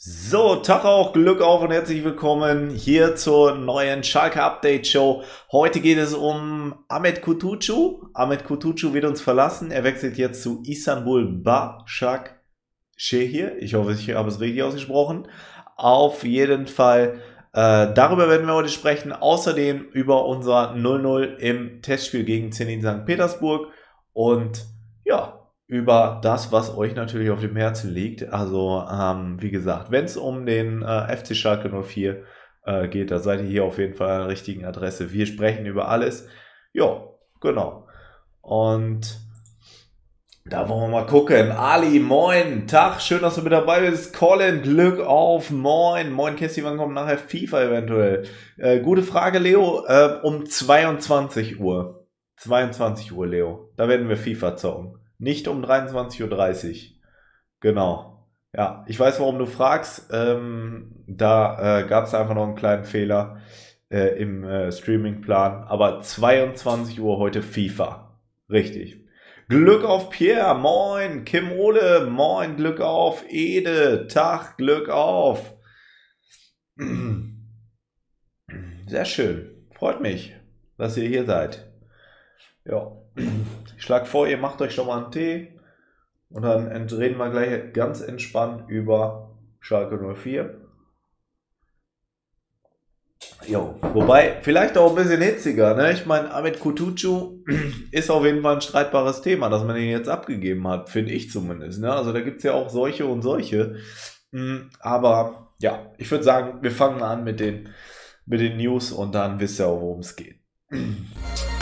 So, Tag auch, Glück auf und herzlich willkommen hier zur neuen Schalke Update Show. Heute geht es um Ahmed Kutucu. Ahmed Kutucu wird uns verlassen. Er wechselt jetzt zu Istanbul Başak Şehir. Ich hoffe, ich habe es richtig ausgesprochen. Auf jeden Fall, äh, darüber werden wir heute sprechen. Außerdem über unser 0-0 im Testspiel gegen Zenit St. Petersburg. Und ja, über das, was euch natürlich auf dem Herzen liegt. Also, ähm, wie gesagt, wenn es um den äh, FC Schalke 04 äh, geht, da seid ihr hier auf jeden Fall an der richtigen Adresse. Wir sprechen über alles. Ja, genau. Und da wollen wir mal gucken. Ali, moin, Tag, schön, dass du mit dabei bist. Colin, Glück auf, moin, moin, Kessi, wann kommt nachher FIFA eventuell? Äh, gute Frage, Leo, äh, um 22 Uhr. 22 Uhr, Leo. Da werden wir FIFA zocken. Nicht um 23.30 Uhr. Genau. Ja, ich weiß, warum du fragst. Ähm, da äh, gab es einfach noch einen kleinen Fehler äh, im äh, Streamingplan. Aber 22 Uhr heute FIFA. Richtig. Glück auf Pierre, moin. Kim Ole, moin. Glück auf Ede, Tag, Glück auf. Sehr schön. Freut mich, dass ihr hier seid. Ja. Ich schlage vor, ihr macht euch schon mal einen Tee und dann reden wir gleich ganz entspannt über Schalke 04. Jo, wobei, vielleicht auch ein bisschen hitziger, ne? Ich meine, Ahmed Kutucu ist auf jeden Fall ein streitbares Thema, dass man ihn jetzt abgegeben hat, finde ich zumindest. Ne? Also da gibt es ja auch solche und solche. Hm, aber ja, ich würde sagen, wir fangen an mit den, mit den News und dann wisst ihr auch, worum es geht.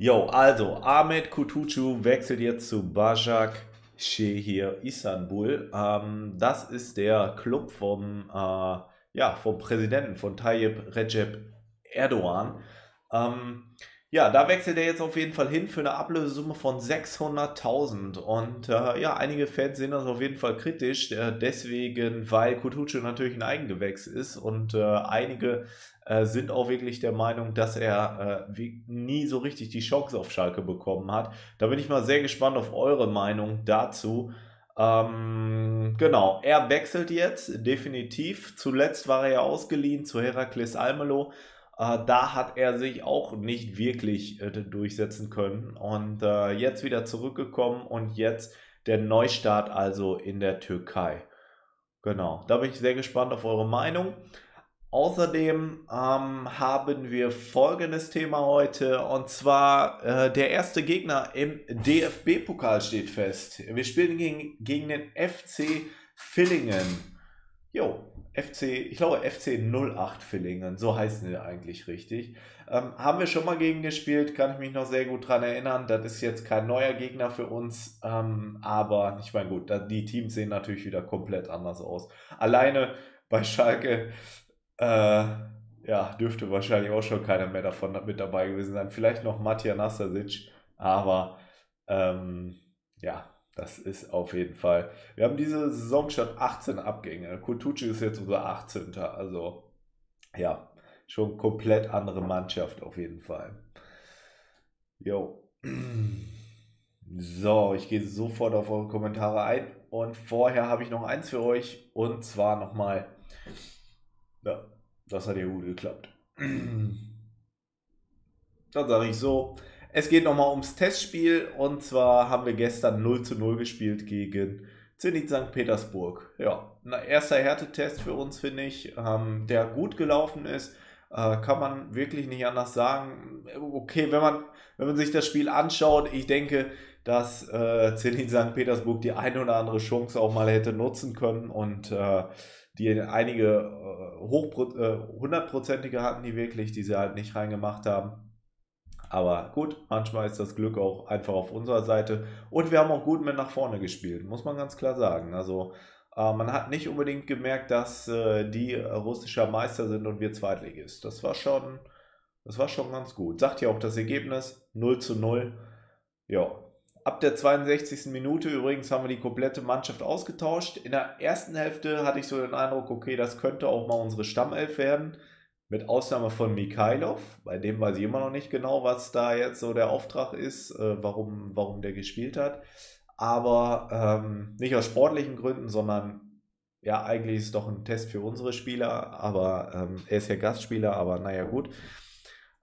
Jo, also Ahmed Kutucu wechselt jetzt zu Bajak Şehir Istanbul. Ähm, das ist der Club vom, äh, ja, vom Präsidenten von Tayyip Recep Erdogan. Ähm, ja, da wechselt er jetzt auf jeden Fall hin für eine Ablösesumme von 600.000. Und äh, ja, einige Fans sehen das auf jeden Fall kritisch, äh, deswegen, weil Kutucu natürlich ein Eigengewächs ist und äh, einige äh, sind auch wirklich der Meinung, dass er äh, nie so richtig die Chance auf Schalke bekommen hat. Da bin ich mal sehr gespannt auf eure Meinung dazu. Ähm, genau, er wechselt jetzt definitiv. Zuletzt war er ja ausgeliehen zu Herakles Almelo. Äh, da hat er sich auch nicht wirklich äh, durchsetzen können und äh, jetzt wieder zurückgekommen und jetzt der Neustart also in der Türkei. Genau, da bin ich sehr gespannt auf eure Meinung. Außerdem ähm, haben wir folgendes Thema heute und zwar äh, der erste Gegner im DFB-Pokal steht fest. Wir spielen gegen, gegen den FC Villingen. Jo, FC, ich glaube FC 08 Villingen, so heißen sie eigentlich richtig. Ähm, haben wir schon mal gegen gespielt, kann ich mich noch sehr gut daran erinnern. Das ist jetzt kein neuer Gegner für uns, ähm, aber ich meine gut, die Teams sehen natürlich wieder komplett anders aus. Alleine bei Schalke äh, ja, dürfte wahrscheinlich auch schon keiner mehr davon mit dabei gewesen sein. Vielleicht noch Matja Nastasic, aber ähm, ja, das ist auf jeden Fall. Wir haben diese Saison schon 18 Abgänge. Kutucu ist jetzt unser 18. Also ja, schon komplett andere Mannschaft auf jeden Fall. Jo. So, ich gehe sofort auf eure Kommentare ein. Und vorher habe ich noch eins für euch. Und zwar nochmal ja, das hat ja gut geklappt. Dann sage ich so, es geht nochmal ums Testspiel und zwar haben wir gestern 0 zu 0 gespielt gegen Zenit St. Petersburg. Ja, ein erster Härtetest für uns, finde ich, ähm, der gut gelaufen ist. Äh, kann man wirklich nicht anders sagen. Okay, wenn man, wenn man sich das Spiel anschaut, ich denke, dass äh, Zenit St. Petersburg die eine oder andere Chance auch mal hätte nutzen können und äh, die einige äh, äh, hundertprozentige hatten, die wirklich, die sie halt nicht reingemacht haben. Aber gut, manchmal ist das Glück auch einfach auf unserer Seite. Und wir haben auch gut mit nach vorne gespielt, muss man ganz klar sagen. Also äh, man hat nicht unbedingt gemerkt, dass äh, die russischer Meister sind und wir Zweitligist. Das war schon, das war schon ganz gut. Sagt ja auch das Ergebnis 0 zu 0. Ja, Ab der 62. Minute übrigens haben wir die komplette Mannschaft ausgetauscht. In der ersten Hälfte hatte ich so den Eindruck, okay, das könnte auch mal unsere Stammelf werden. Mit Ausnahme von Mikhailov, bei dem weiß ich immer noch nicht genau, was da jetzt so der Auftrag ist, äh, warum, warum der gespielt hat. Aber ähm, nicht aus sportlichen Gründen, sondern ja, eigentlich ist es doch ein Test für unsere Spieler, aber ähm, er ist ja Gastspieler, aber naja, gut.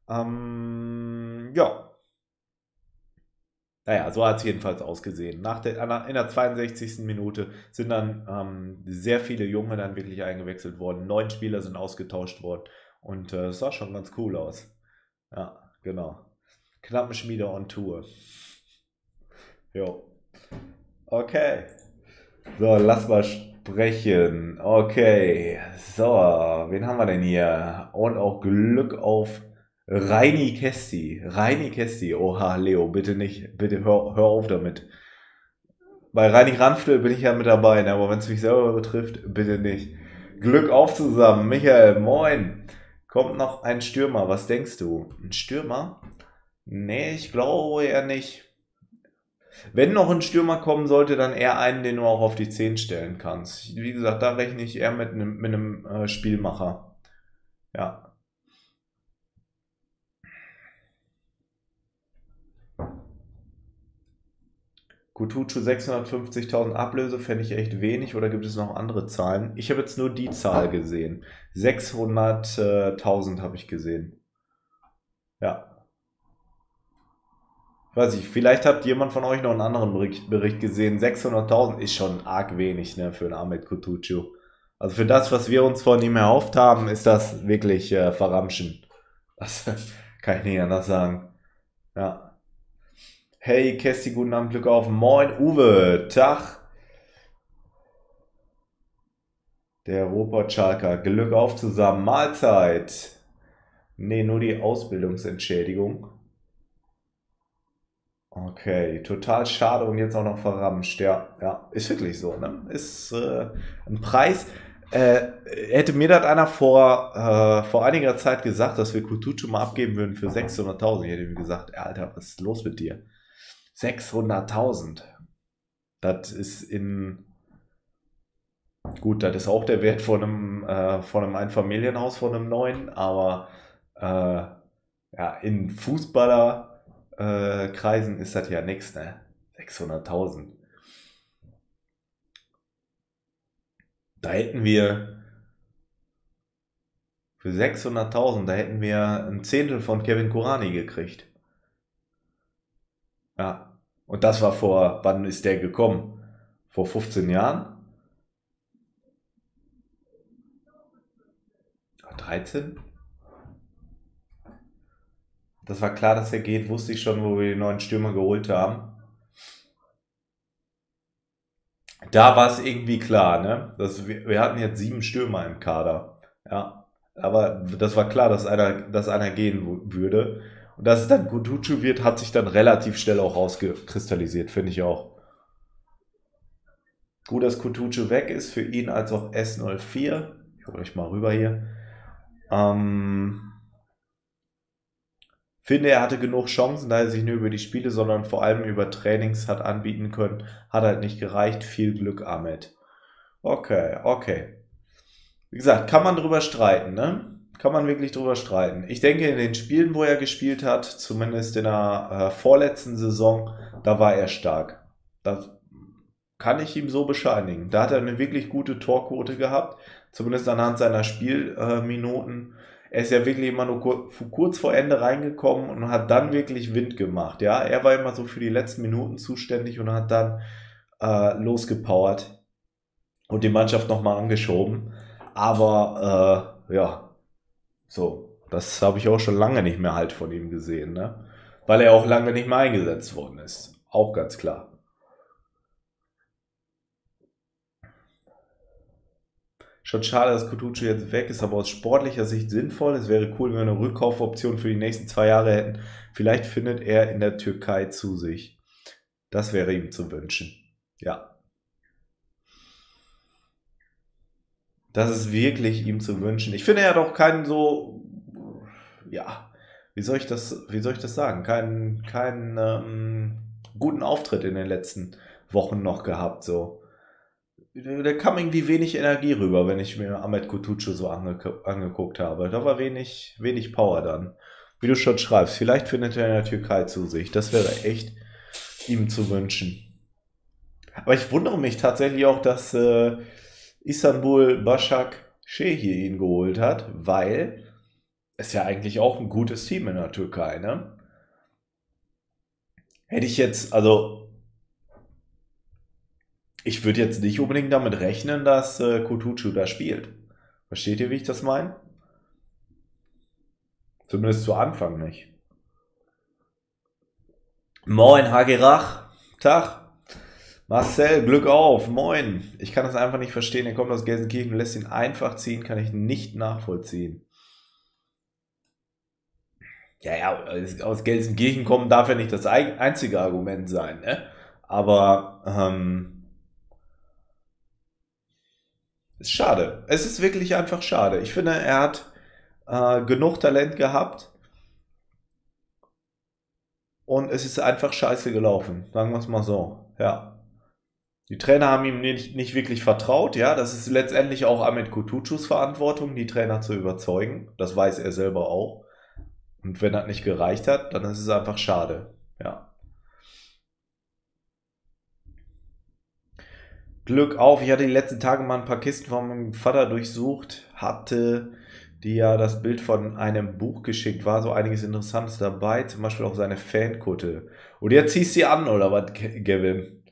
Ähm, ja. Naja, so hat es jedenfalls ausgesehen. Nach der, in der 62. Minute sind dann ähm, sehr viele Junge dann wirklich eingewechselt worden. Neun Spieler sind ausgetauscht worden. Und äh, es äh, sah schon ganz cool aus. Ja, genau. Knappenschmiede on Tour. Jo. Okay. So, lass mal sprechen. Okay. So, wen haben wir denn hier? Und auch Glück auf Reini Kesti. Reini Kesti. Oha, Leo, bitte nicht. Bitte hör, hör auf damit. Bei Reini Ranftel bin ich ja mit dabei, ne? aber wenn es mich selber betrifft, bitte nicht. Glück auf zusammen. Michael, moin. Kommt noch ein Stürmer. Was denkst du? Ein Stürmer? Nee, ich glaube eher nicht. Wenn noch ein Stürmer kommen sollte, dann eher einen, den du auch auf die 10 stellen kannst. Wie gesagt, da rechne ich eher mit einem, mit einem äh, Spielmacher. Ja. Kutucu 650.000 Ablöse fände ich echt wenig oder gibt es noch andere Zahlen? Ich habe jetzt nur die Zahl gesehen. 600.000 habe ich gesehen. Ja. Weiß ich, vielleicht hat jemand von euch noch einen anderen Bericht, Bericht gesehen. 600.000 ist schon arg wenig ne, für einen Ahmed Kutucu. Also für das, was wir uns von ihm erhofft haben, ist das wirklich äh, verramschen. Das kann ich nicht anders sagen. Ja. Hey, Kesti, guten Abend, Glück auf. Moin, Uwe, Tag. Der Robert Schalker, Glück auf zusammen, Mahlzeit. Nee, nur die Ausbildungsentschädigung. Okay, total schade und jetzt auch noch verramscht. Ja, ja, ist wirklich so. Ne? Ist äh, ein Preis. Äh, hätte mir das einer vor, äh, vor einiger Zeit gesagt, dass wir Kutucu mal abgeben würden für 600.000. Ich hätte mir gesagt, Alter, was ist los mit dir? 600.000. Das ist in. Gut, das ist auch der Wert von einem, äh, von einem Einfamilienhaus, von einem neuen, aber äh, ja, in Fußballer äh, ist das ja nichts, ne? 600.000. Da hätten wir für 600.000, da hätten wir ein Zehntel von Kevin Kurani gekriegt. Ja. Und das war vor, wann ist der gekommen? Vor 15 Jahren? 13? Das war klar, dass er geht, wusste ich schon, wo wir den neuen Stürmer geholt haben. Da war es irgendwie klar, ne? Das, wir, wir hatten jetzt sieben Stürmer im Kader. Ja. Aber das war klar, dass einer, dass einer gehen würde. Und dass es dann Gutucu wird, hat sich dann relativ schnell auch rausgekristallisiert, finde ich auch. Gut, dass Kutucu weg ist, für ihn als auch S04. Ich hole euch mal rüber hier. Ähm, finde, er hatte genug Chancen, da er sich nur über die Spiele, sondern vor allem über Trainings hat anbieten können. Hat halt nicht gereicht. Viel Glück, Ahmed. Okay, okay. Wie gesagt, kann man drüber streiten, ne? Kann man wirklich drüber streiten. Ich denke, in den Spielen, wo er gespielt hat, zumindest in der äh, vorletzten Saison, da war er stark. Das kann ich ihm so bescheinigen. Da hat er eine wirklich gute Torquote gehabt, zumindest anhand seiner Spielminuten. Äh, er ist ja wirklich immer nur kurz vor Ende reingekommen und hat dann wirklich Wind gemacht. Ja, er war immer so für die letzten Minuten zuständig und hat dann äh, losgepowert und die Mannschaft nochmal angeschoben. Aber äh, ja, so, das habe ich auch schon lange nicht mehr halt von ihm gesehen, ne? Weil er auch lange nicht mehr eingesetzt worden ist. Auch ganz klar. Schon schade, dass Kutucu jetzt weg ist, aber aus sportlicher Sicht sinnvoll. Es wäre cool, wenn wir eine Rückkaufoption für die nächsten zwei Jahre hätten. Vielleicht findet er in der Türkei zu sich. Das wäre ihm zu wünschen. Ja. Das ist wirklich ihm zu wünschen. Ich finde, er hat auch keinen so, ja, wie soll ich das, wie soll ich das sagen? Keinen, keinen ähm, guten Auftritt in den letzten Wochen noch gehabt. So da kam irgendwie wenig Energie rüber, wenn ich mir Ahmed Kutucu so ange angeguckt habe. Da war wenig, wenig Power dann. Wie du schon schreibst, vielleicht findet er in der Türkei zu sich. Das wäre echt ihm zu wünschen. Aber ich wundere mich tatsächlich auch, dass äh, Istanbul Başak Şehir ihn geholt hat, weil es ja eigentlich auch ein gutes Team in der Türkei, ne? Hätte ich jetzt, also ich würde jetzt nicht unbedingt damit rechnen, dass äh, Kutucu da spielt. Versteht ihr, wie ich das meine? Zumindest zu Anfang nicht. Moin, Hagerach. Tag. Marcel, Glück auf. Moin. Ich kann das einfach nicht verstehen. Er kommt aus Gelsenkirchen und lässt ihn einfach ziehen. Kann ich nicht nachvollziehen. Ja, ja, aus Gelsenkirchen kommen darf ja nicht das einzige Argument sein. Ne? Aber ähm, ist schade. Es ist wirklich einfach schade. Ich finde, er hat äh, genug Talent gehabt. Und es ist einfach scheiße gelaufen. Sagen wir es mal so. Ja. Die Trainer haben ihm nicht, nicht wirklich vertraut. Ja, das ist letztendlich auch Ahmed Kutucus Verantwortung, die Trainer zu überzeugen. Das weiß er selber auch. Und wenn das nicht gereicht hat, dann ist es einfach schade. Ja. Glück auf. Ich hatte die letzten Tage mal ein paar Kisten von meinem Vater durchsucht, hatte die ja das Bild von einem Buch geschickt, war so einiges Interessantes dabei, zum Beispiel auch seine Fankutte. Und jetzt ziehst du sie an, oder was, Gavin?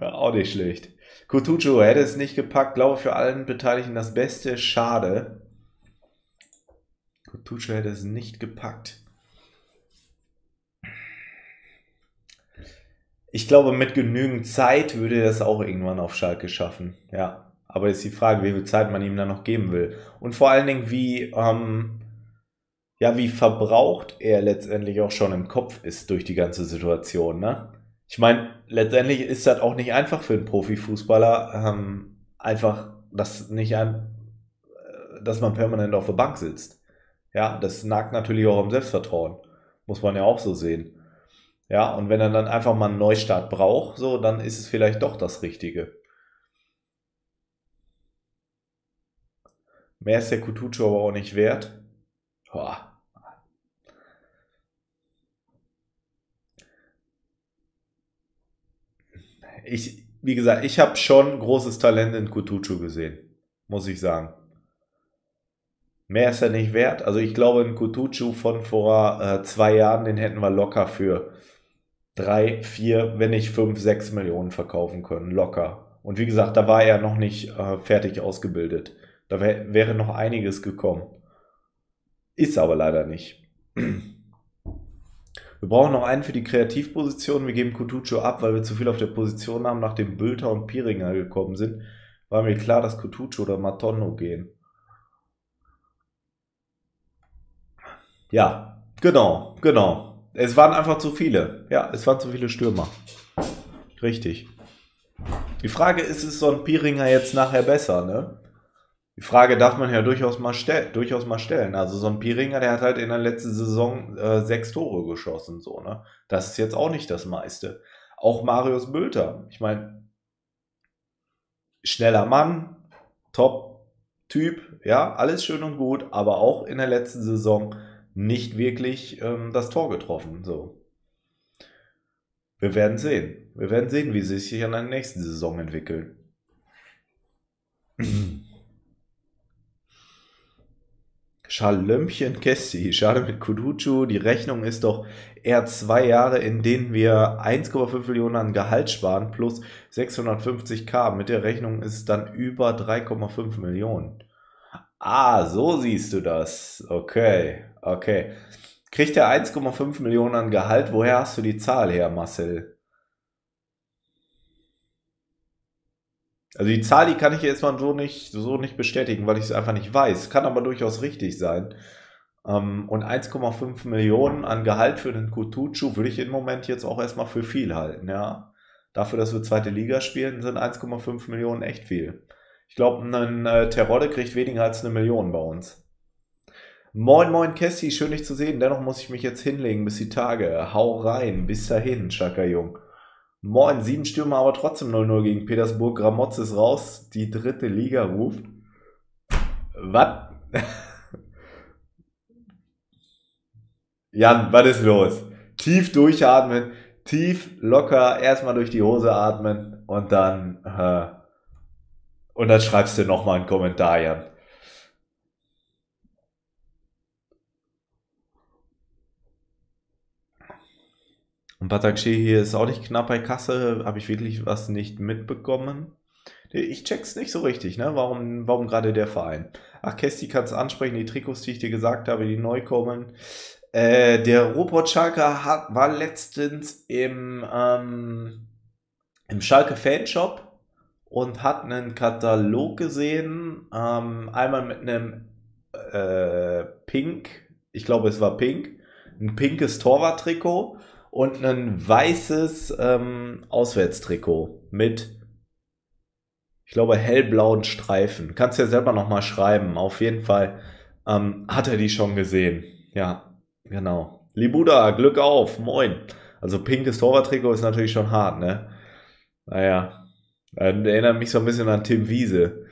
Ja, auch nicht schlecht. Kutucu hätte es nicht gepackt, glaube für allen Beteiligten das Beste, schade. Kutucu hätte es nicht gepackt. Ich glaube, mit genügend Zeit würde er das auch irgendwann auf Schalke schaffen. Ja. Aber ist die Frage, wie viel Zeit man ihm dann noch geben will. Und vor allen Dingen, wie, ähm, ja, wie verbraucht er letztendlich auch schon im Kopf ist durch die ganze Situation, ne? Ich meine, letztendlich ist das auch nicht einfach für einen Profifußballer, ähm, einfach, dass nicht ein, äh, dass man permanent auf der Bank sitzt. Ja, das nagt natürlich auch am Selbstvertrauen. Muss man ja auch so sehen. Ja, und wenn er dann einfach mal einen Neustart braucht, so, dann ist es vielleicht doch das Richtige. Mehr ist der Kutucu aber auch nicht wert. Boah. Ich, wie gesagt, ich habe schon großes Talent in Kutucu gesehen, muss ich sagen. Mehr ist er nicht wert. Also ich glaube, in Kutucu von vor äh, zwei Jahren, den hätten wir locker für drei, vier, wenn nicht fünf, sechs Millionen verkaufen können. Locker. Und wie gesagt, da war er noch nicht äh, fertig ausgebildet. Da wär, wäre noch einiges gekommen. Ist aber leider nicht. Wir brauchen noch einen für die Kreativposition. Wir geben Kutucu ab, weil wir zu viel auf der Position haben. Nachdem Bülter und Piringer gekommen sind, war mir klar, dass Kutucu oder Matonno gehen. Ja, genau, genau. Es waren einfach zu viele. Ja, es waren zu viele Stürmer. Richtig. Die Frage ist, ist so ein Piringer jetzt nachher besser, ne? Die Frage darf man ja durchaus mal, stell durchaus mal stellen. Also so ein Piringer, der hat halt in der letzten Saison äh, sechs Tore geschossen, so, ne? Das ist jetzt auch nicht das meiste. Auch Marius Bülter. Ich meine, schneller Mann, Top-Typ, ja, alles schön und gut, aber auch in der letzten Saison nicht wirklich ähm, das Tor getroffen. So. Wir werden sehen. Wir werden sehen, wie sie sich an der nächsten Saison entwickeln. Schalömpchen Kessi, schade mit Kuducu. Die Rechnung ist doch eher zwei Jahre, in denen wir 1,5 Millionen an Gehalt sparen plus 650k. Mit der Rechnung ist dann über 3,5 Millionen. Ah, so siehst du das. Okay, okay. Kriegt er 1,5 Millionen an Gehalt? Woher hast du die Zahl her, Marcel? Also die Zahl, die kann ich jetzt mal so nicht, so nicht bestätigen, weil ich es einfach nicht weiß. Kann aber durchaus richtig sein. Ähm, und 1,5 Millionen an Gehalt für den Kutucu würde ich im Moment jetzt auch erstmal für viel halten, ja. Dafür, dass wir zweite Liga spielen, sind 1,5 Millionen echt viel. Ich glaube, ein äh, Terodde kriegt weniger als eine Million bei uns. Moin, moin, Kessi, schön dich zu sehen. Dennoch muss ich mich jetzt hinlegen bis die Tage. Hau rein, bis dahin, Chaka Jung. Moin, sieben Stürmer, aber trotzdem 0-0 gegen Petersburg. Gramotz ist raus, die dritte Liga ruft. Was? Jan, was ist los? Tief durchatmen, tief, locker, erstmal durch die Hose atmen und dann, äh, und dann schreibst du nochmal einen Kommentar, Jan. Und Batakshi hier ist auch nicht knapp bei Kasse, habe ich wirklich was nicht mitbekommen. Ich check's nicht so richtig, ne? Warum, warum gerade der Verein? Ach, Kesti kann es ansprechen, die Trikots, die ich dir gesagt habe, die neu kommen. Äh, der Robot Schalke hat, war letztens im, ähm, im Schalke Fanshop und hat einen Katalog gesehen. Ähm, einmal mit einem äh, Pink, ich glaube es war Pink, ein pinkes Torwart-Trikot und ein weißes ähm, Auswärtstrikot mit, ich glaube, hellblauen Streifen. Kannst ja selber nochmal schreiben. Auf jeden Fall ähm, hat er die schon gesehen. Ja, genau. Libuda, Glück auf, moin. Also pinkes Torwarttrikot ist natürlich schon hart, ne? Naja, erinnert mich so ein bisschen an Tim Wiese.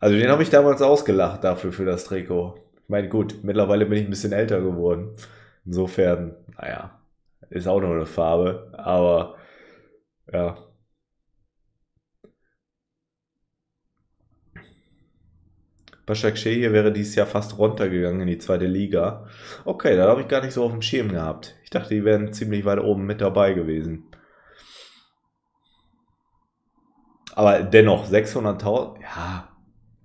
Also den habe ich damals ausgelacht dafür, für das Trikot. Ich meine, gut, mittlerweile bin ich ein bisschen älter geworden. Insofern, naja, ist auch nur eine Farbe, aber ja. Başakşehir hier wäre dieses Jahr fast runtergegangen in die zweite Liga. Okay, da habe ich gar nicht so auf dem Schirm gehabt. Ich dachte, die wären ziemlich weit oben mit dabei gewesen. Aber dennoch, 600.000, ja,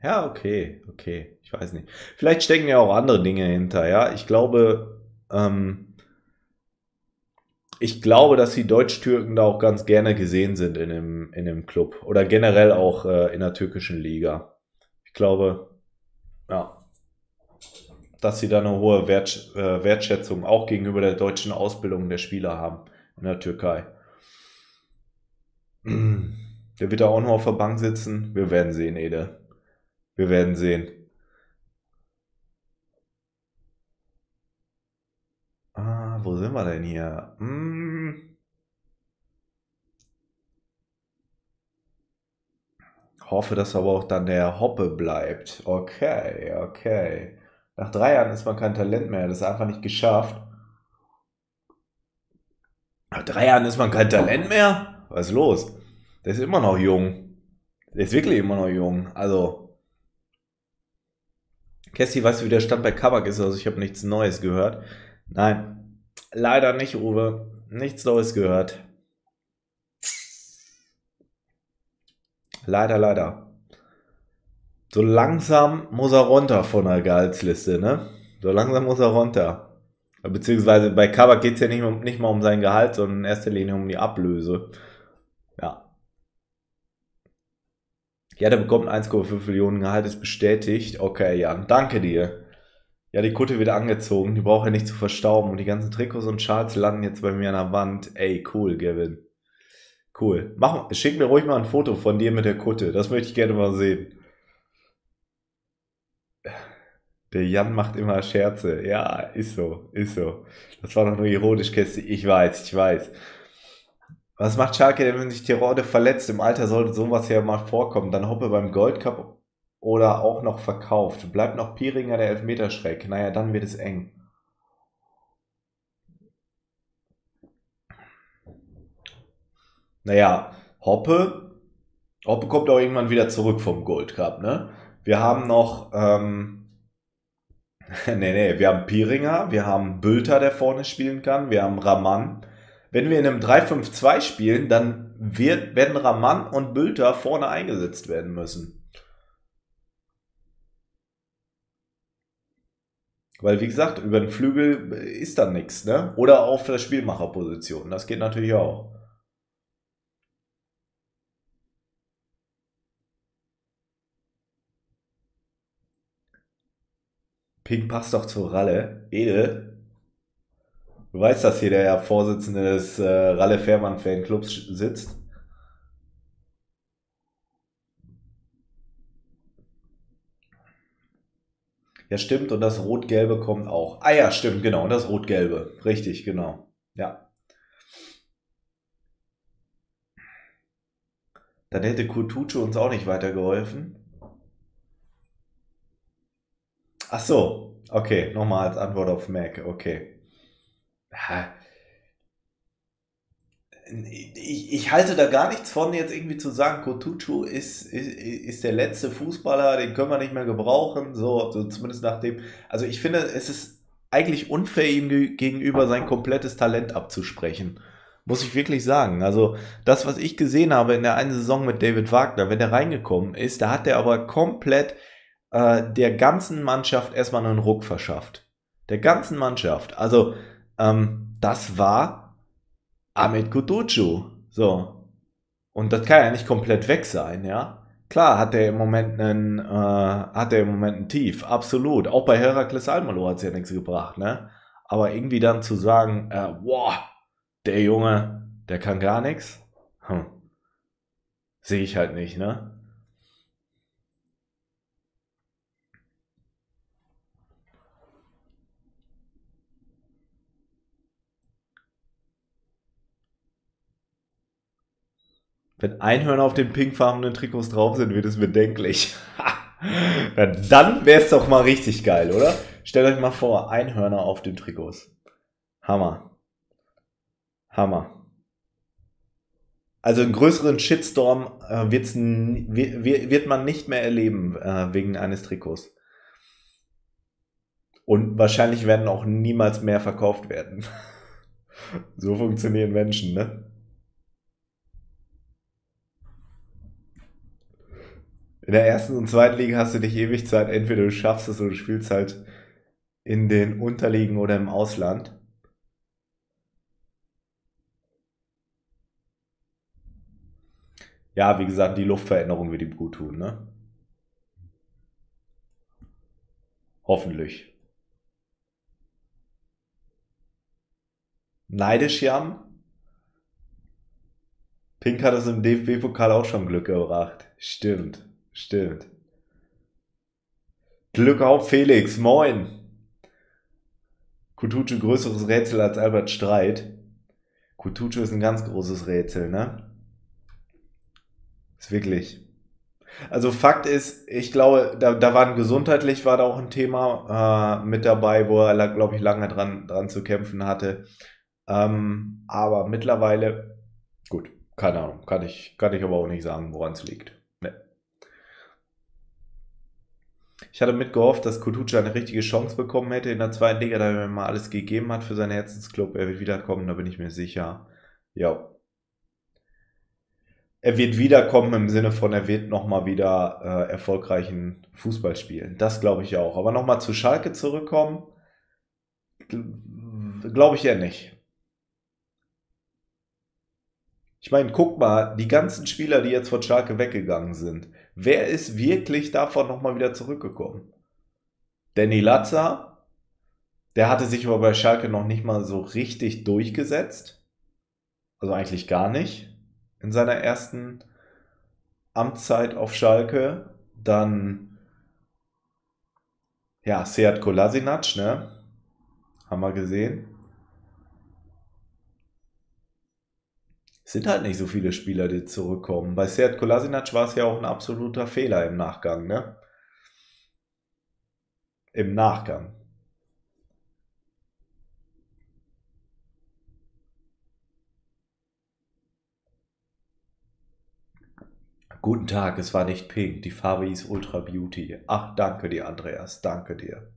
ja, okay, okay, ich weiß nicht. Vielleicht stecken ja auch andere Dinge hinter, ja. Ich glaube, ähm, ich glaube, dass die Deutsch-Türken da auch ganz gerne gesehen sind in dem, in dem Club oder generell auch äh, in der türkischen Liga. Ich glaube, ja, dass sie da eine hohe Wert, äh, Wertschätzung auch gegenüber der deutschen Ausbildung der Spieler haben in der Türkei. Der wird da auch noch auf der Bank sitzen. Wir werden sehen, Ede. Wir werden sehen. Wo sind wir denn hier? Hm. Hoffe, dass aber auch dann der Hoppe bleibt. Okay, okay. Nach drei Jahren ist man kein Talent mehr. Das ist einfach nicht geschafft. Nach drei Jahren ist man kein Talent mehr? Was ist los? Der ist immer noch jung. Der ist wirklich immer noch jung. Also. Kessi, weißt du, wie der Stand bei Kabak ist? Also ich habe nichts Neues gehört. Nein, Leider nicht, Uwe. Nichts Neues gehört. Leider, leider. So langsam muss er runter von der Gehaltsliste, ne? So langsam muss er runter. Beziehungsweise bei Kabak geht es ja nicht, nicht mal um sein Gehalt, sondern in erster Linie um die Ablöse. Ja. Ja, der bekommt 1,5 Millionen Gehalt, ist bestätigt. Okay, Jan, danke dir. Ja, die Kutte wieder angezogen. Die braucht ja nicht zu verstauben. Und die ganzen Trikots und Schals landen jetzt bei mir an der Wand. Ey, cool, Gavin. Cool. Mach, schick mir ruhig mal ein Foto von dir mit der Kutte. Das möchte ich gerne mal sehen. Der Jan macht immer Scherze. Ja, ist so, ist so. Das war doch nur ironisch, Käste. Ich weiß, ich weiß. Was macht Schalke denn, wenn sich Tirode verletzt? Im Alter sollte sowas ja mal vorkommen. Dann hoppe beim Gold Cup oder auch noch verkauft. Bleibt noch Piringer der Elfmeterschreck. Naja, dann wird es eng. Naja, Hoppe. Hoppe kommt auch irgendwann wieder zurück vom Gold Cup, ne? Wir haben noch, ähm, nee, nee, wir haben Piringer, wir haben Bülter, der vorne spielen kann, wir haben Raman. Wenn wir in einem 3-5-2 spielen, dann wird, werden Raman und Bülter vorne eingesetzt werden müssen. Weil, wie gesagt, über den Flügel ist dann nichts, ne? Oder auf der Spielmacherposition. Das geht natürlich auch. Pink passt doch zur Ralle. Ede, du weißt, dass hier der Vorsitzende des äh, Ralle Fährmann Fanclubs sitzt. Ja, stimmt. Und das Rot-Gelbe kommt auch. Ah ja, stimmt, genau. Und das Rot-Gelbe. Richtig, genau. Ja. Dann hätte Kurtucci uns auch nicht weitergeholfen. Ach so. Okay, nochmal als Antwort auf Mac. Okay. Ha. Ich, ich, halte da gar nichts von, jetzt irgendwie zu sagen, Kutucu ist, ist, ist der letzte Fußballer, den können wir nicht mehr gebrauchen, so, so zumindest nach dem. Also ich finde, es ist eigentlich unfair, ihm gegenüber sein komplettes Talent abzusprechen. Muss ich wirklich sagen. Also, das, was ich gesehen habe in der einen Saison mit David Wagner, wenn er reingekommen ist, da hat er aber komplett äh, der ganzen Mannschaft erstmal einen Ruck verschafft. Der ganzen Mannschaft. Also, ähm, das war Ahmed Kutucu. So. Und das kann ja nicht komplett weg sein, ja. Klar hat er im Moment einen, äh, hat er im Moment ein Tief, absolut. Auch bei Herakles Almelo hat es ja nichts gebracht, ne? Aber irgendwie dann zu sagen, äh, boah, der Junge, der kann gar nichts, hm. sehe ich halt nicht, ne? Wenn Einhörner auf den pinkfarbenen Trikots drauf sind, wird es bedenklich. dann wäre es doch mal richtig geil, oder? Stellt euch mal vor, Einhörner auf den Trikots. Hammer. Hammer. Also einen größeren Shitstorm äh, wird's wird man nicht mehr erleben äh, wegen eines Trikots. Und wahrscheinlich werden auch niemals mehr verkauft werden. so funktionieren Menschen, ne? In der ersten und zweiten Liga hast du dich ewig Zeit, entweder du schaffst es oder du spielst halt in den Unterliegen oder im Ausland. Ja, wie gesagt, die Luftveränderung wird ihm gut tun, ne? Hoffentlich. Neidisch, Jan? Pink hat es im DFB-Pokal auch schon Glück gebracht. Stimmt. Stimmt. Glück auf, Felix. Moin. Kutucu größeres Rätsel als Albert Streit. Kutucu ist ein ganz großes Rätsel, ne? Ist wirklich. Also Fakt ist, ich glaube, da, da war gesundheitlich war da auch ein Thema äh, mit dabei, wo er, glaube ich, lange dran, dran zu kämpfen hatte. Ähm, aber mittlerweile, gut, keine Ahnung, kann ich, kann ich aber auch nicht sagen, woran es liegt. Ich hatte mitgehofft, dass Kutucu eine richtige Chance bekommen hätte in der zweiten Liga, da er mir mal alles gegeben hat für seinen Herzensclub. Er wird wiederkommen, da bin ich mir sicher. Ja. Er wird wiederkommen im Sinne von, er wird nochmal wieder äh, erfolgreichen Fußball spielen. Das glaube ich auch. Aber nochmal zu Schalke zurückkommen, glaube ich eher nicht. Ich meine, guck mal, die ganzen Spieler, die jetzt von Schalke weggegangen sind, wer ist wirklich davon nochmal wieder zurückgekommen? Danny Latza, der hatte sich aber bei Schalke noch nicht mal so richtig durchgesetzt. Also eigentlich gar nicht in seiner ersten Amtszeit auf Schalke. Dann, ja, Seat Kolasinac, ne? Haben wir gesehen. Sind halt nicht so viele Spieler, die zurückkommen. Bei Seat Kolasinac war es ja auch ein absoluter Fehler im Nachgang, ne? Im Nachgang. Guten Tag, es war nicht pink, die Farbe hieß Ultra Beauty. Ach, danke dir, Andreas, danke dir.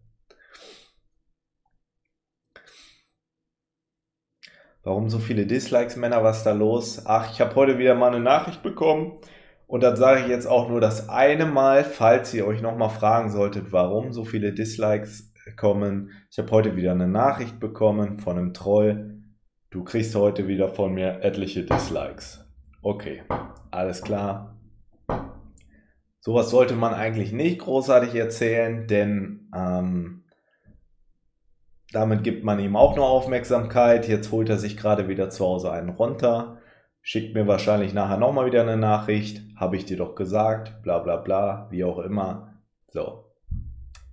Warum so viele Dislikes, Männer? Was da los? Ach, ich habe heute wieder mal eine Nachricht bekommen. Und dann sage ich jetzt auch nur das eine Mal, falls ihr euch nochmal fragen solltet, warum so viele Dislikes kommen. Ich habe heute wieder eine Nachricht bekommen von einem Troll. Du kriegst heute wieder von mir etliche Dislikes. Okay, alles klar. Sowas sollte man eigentlich nicht großartig erzählen, denn ähm, damit gibt man ihm auch nur Aufmerksamkeit. Jetzt holt er sich gerade wieder zu Hause einen runter. Schickt mir wahrscheinlich nachher nochmal wieder eine Nachricht. Habe ich dir doch gesagt. Bla bla bla. Wie auch immer. So.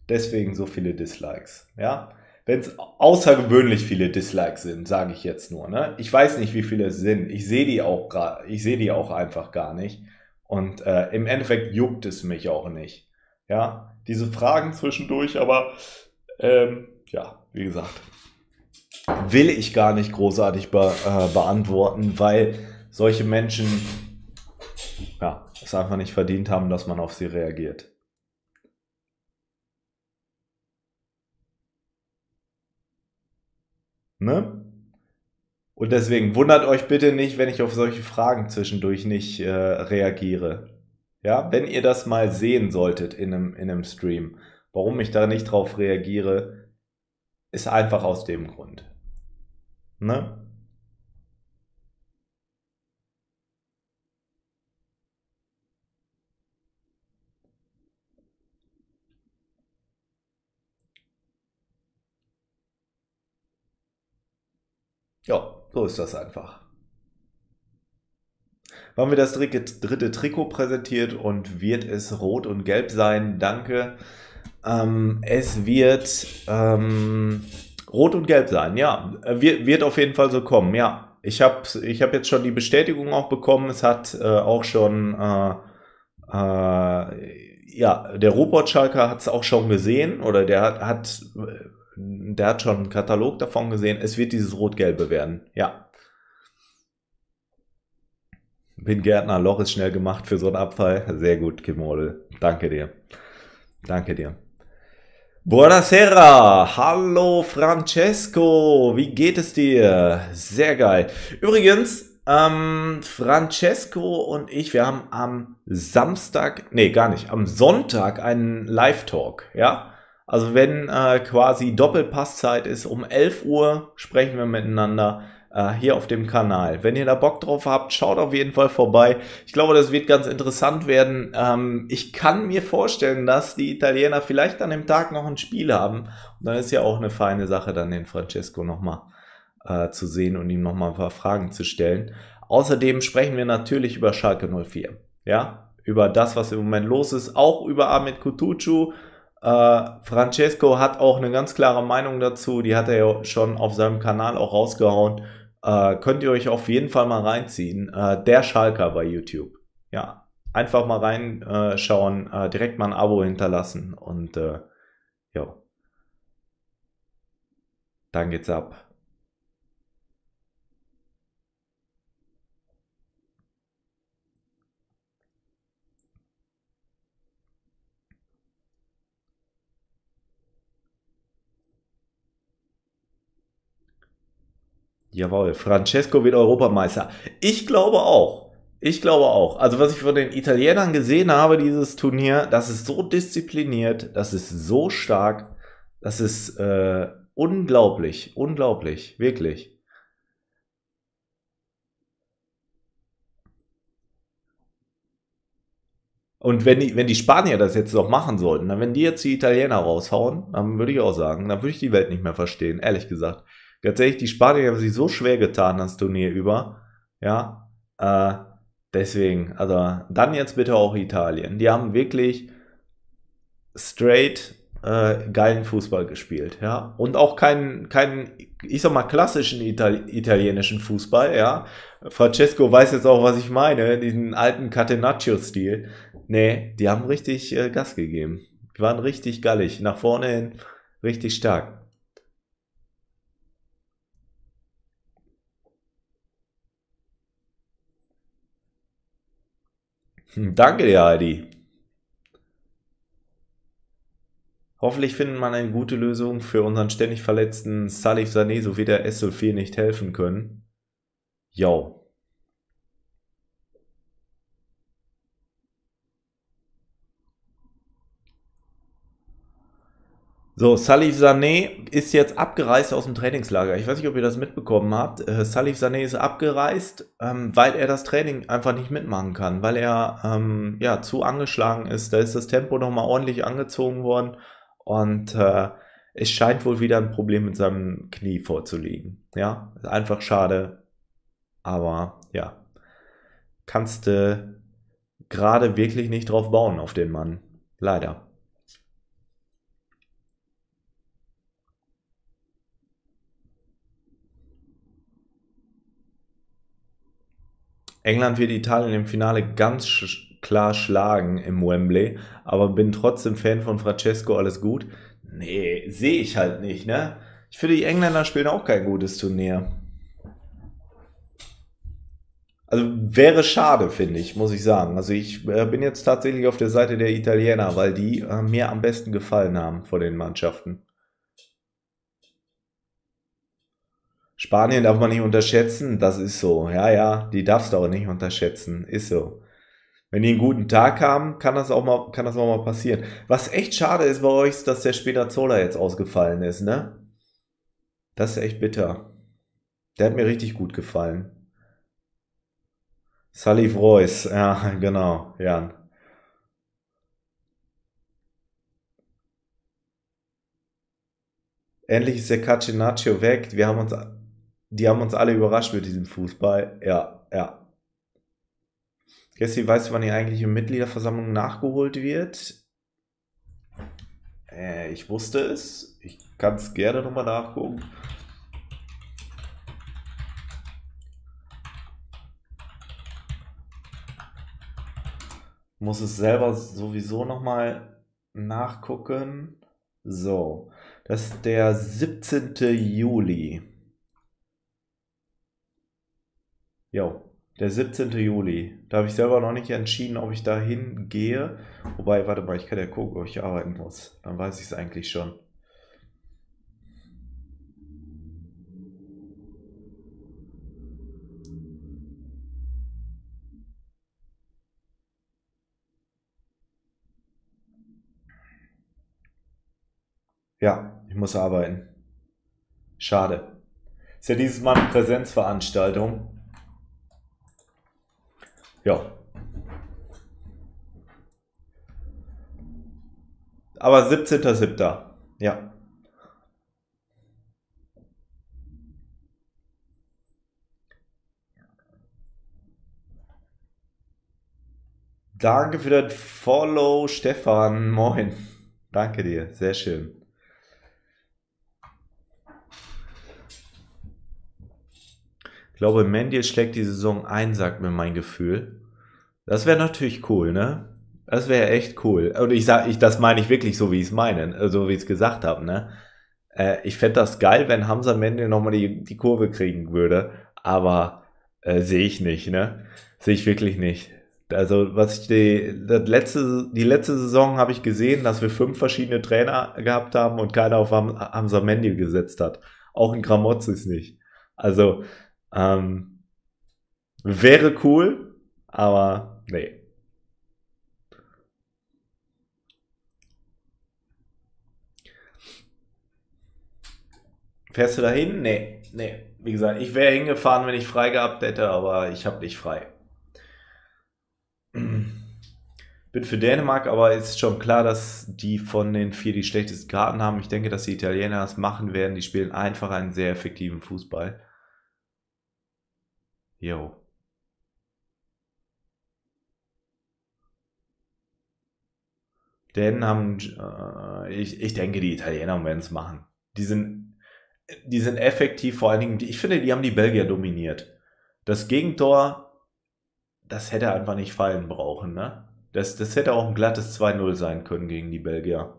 Deswegen so viele Dislikes. Ja. Wenn es außergewöhnlich viele Dislikes sind, sage ich jetzt nur. Ne? Ich weiß nicht, wie viele es sind. Ich sehe die auch gerade. Ich sehe die auch einfach gar nicht. Und äh, im Endeffekt juckt es mich auch nicht. Ja, diese Fragen zwischendurch, aber ähm, ja, wie gesagt, will ich gar nicht großartig be äh, beantworten, weil solche Menschen ja, es einfach nicht verdient haben, dass man auf sie reagiert. Ne? Und deswegen wundert euch bitte nicht, wenn ich auf solche Fragen zwischendurch nicht äh, reagiere. Ja, wenn ihr das mal sehen solltet in einem, in einem Stream, warum ich da nicht drauf reagiere, ist einfach aus dem Grund. Ne? Ja, so ist das einfach. Haben wir das dritte, dritte Trikot präsentiert und wird es rot und gelb sein? Danke. Ähm, es wird ähm, rot und gelb sein, ja. Wird, wird auf jeden Fall so kommen, ja. Ich habe ich hab jetzt schon die Bestätigung auch bekommen. Es hat äh, auch schon, äh, äh, ja, der Robot-Schalker hat es auch schon gesehen oder der hat, hat der hat schon einen Katalog davon gesehen. Es wird dieses Rot-Gelbe werden. Ja. Bin Gärtner, Loch ist schnell gemacht für so einen Abfall. Sehr gut, Kimodel. Danke dir. Danke dir. Buonasera, hallo Francesco, wie geht es dir? Sehr geil. Übrigens, ähm, Francesco und ich, wir haben am Samstag, nee, gar nicht, am Sonntag einen Live-Talk, ja? Also wenn äh, quasi Doppelpasszeit ist, um 11 Uhr sprechen wir miteinander äh, hier auf dem Kanal. Wenn ihr da Bock drauf habt, schaut auf jeden Fall vorbei. Ich glaube, das wird ganz interessant werden. Ähm, ich kann mir vorstellen, dass die Italiener vielleicht an dem Tag noch ein Spiel haben. Und dann ist ja auch eine feine Sache, dann den Francesco nochmal äh, zu sehen und ihm nochmal ein paar Fragen zu stellen. Außerdem sprechen wir natürlich über Schalke 04. Ja, über das, was im Moment los ist, auch über Ahmed Kutucu, äh, Francesco hat auch eine ganz klare Meinung dazu, die hat er ja schon auf seinem Kanal auch rausgehauen. Äh, könnt ihr euch auf jeden Fall mal reinziehen. Äh, der Schalker bei YouTube. Ja, einfach mal reinschauen, äh, direkt mal ein Abo hinterlassen und äh, ja, dann geht's ab. Jawohl, Francesco wird Europameister. Ich glaube auch. Ich glaube auch. Also was ich von den Italienern gesehen habe, dieses Turnier, das ist so diszipliniert, das ist so stark, das ist äh, unglaublich, unglaublich, wirklich. Und wenn die, wenn die Spanier das jetzt noch machen sollten, dann wenn die jetzt die Italiener raushauen, dann würde ich auch sagen, dann würde ich die Welt nicht mehr verstehen, ehrlich gesagt. Ehrlich, die Spanier haben sich so schwer getan, das Turnier über. Ja, äh, deswegen, also dann jetzt bitte auch Italien. Die haben wirklich straight äh, geilen Fußball gespielt, ja. Und auch keinen, keinen, ich sag mal, klassischen Itali italienischen Fußball, ja. Francesco weiß jetzt auch, was ich meine, diesen alten Catenaccio-Stil. Nee, die haben richtig äh, Gas gegeben. Die waren richtig gallig, nach vorne hin richtig stark. Danke dir, Heidi. Hoffentlich findet man eine gute Lösung für unseren ständig verletzten Salif Sané, so wird der S04 nicht helfen können. Jo. So, Salif Sané ist jetzt abgereist aus dem Trainingslager. Ich weiß nicht, ob ihr das mitbekommen habt. Äh, Salif Sané ist abgereist, ähm, weil er das Training einfach nicht mitmachen kann, weil er ähm, ja zu angeschlagen ist. Da ist das Tempo nochmal ordentlich angezogen worden und äh, es scheint wohl wieder ein Problem mit seinem Knie vorzuliegen. Ja, ist einfach schade, aber ja, kannst du gerade wirklich nicht drauf bauen auf den Mann. Leider. England wird Italien im Finale ganz klar schlagen im Wembley, aber bin trotzdem Fan von Francesco, alles gut. Nee, sehe ich halt nicht, ne? Ich finde, die Engländer spielen auch kein gutes Turnier. Also wäre schade, finde ich, muss ich sagen. Also ich äh, bin jetzt tatsächlich auf der Seite der Italiener, weil die äh, mir am besten gefallen haben von den Mannschaften. Spanien darf man nicht unterschätzen, das ist so. Ja, ja, die darfst du auch nicht unterschätzen, ist so. Wenn die einen guten Tag haben, kann das auch mal, kann das auch mal passieren. Was echt schade ist bei euch, dass der Spinazzola jetzt ausgefallen ist, ne? Das ist echt bitter. Der hat mir richtig gut gefallen. Salif Royce, ja, genau, Jan. Endlich ist der Cacinaccio weg. Wir haben uns die haben uns alle überrascht mit diesem Fußball. Ja, ja. Jesse, weißt du, wann die eigentliche Mitgliederversammlung nachgeholt wird? Äh, ich wusste es. Ich kann es gerne nochmal nachgucken. Muss es selber sowieso nochmal nachgucken. So, das ist der 17. Juli. Jo, der 17. Juli. Da habe ich selber noch nicht entschieden, ob ich da hingehe. Wobei, warte mal, ich kann ja gucken, ob ich arbeiten muss. Dann weiß ich es eigentlich schon. Ja, ich muss arbeiten. Schade. Ist ja dieses Mal eine Präsenzveranstaltung. Ja. Aber 17.07. Ja. Danke für das Follow, Stefan. Moin. Danke dir. Sehr schön. Ich glaube, Mendy schlägt die Saison ein, sagt mir mein Gefühl. Das wäre natürlich cool, ne? Das wäre echt cool. Und ich sage, ich, das meine ich wirklich so, wie ich es meine, so also wie ich es gesagt habe, ne? Äh, ich fände das geil, wenn Hamza Mendy nochmal die, die Kurve kriegen würde, aber äh, sehe ich nicht, ne? Sehe ich wirklich nicht. Also, was ich die, das letzte, die letzte Saison habe ich gesehen, dass wir fünf verschiedene Trainer gehabt haben und keiner auf Hamza Mendy gesetzt hat. Auch in Gramozis nicht. Also, ähm, wäre cool, aber nee. Fährst du dahin? Nee, nee. Wie gesagt, ich wäre hingefahren, wenn ich frei gehabt hätte, aber ich habe nicht frei. Bin für Dänemark, aber ist schon klar, dass die von den vier die schlechtesten Karten haben. Ich denke, dass die Italiener das machen werden. Die spielen einfach einen sehr effektiven Fußball. Jo. Denn haben, äh, ich, ich denke, die Italiener werden es machen. Die sind, die sind effektiv, vor allen Dingen, ich finde, die haben die Belgier dominiert. Das Gegentor, das hätte einfach nicht fallen brauchen, ne? Das, das hätte auch ein glattes 2-0 sein können gegen die Belgier.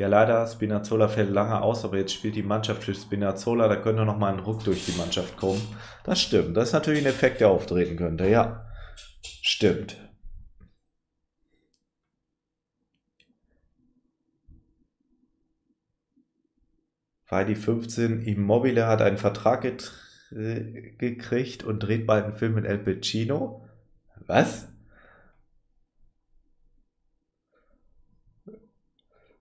Ja, leider, Spinazzola fällt lange aus, aber jetzt spielt die Mannschaft für Spinazzola, da könnte noch mal ein Ruck durch die Mannschaft kommen. Das stimmt, das ist natürlich ein Effekt, der auftreten könnte, ja. Stimmt. Weil die 15 Immobile hat einen Vertrag gekriegt und dreht bald einen Film mit El Pacino. Was?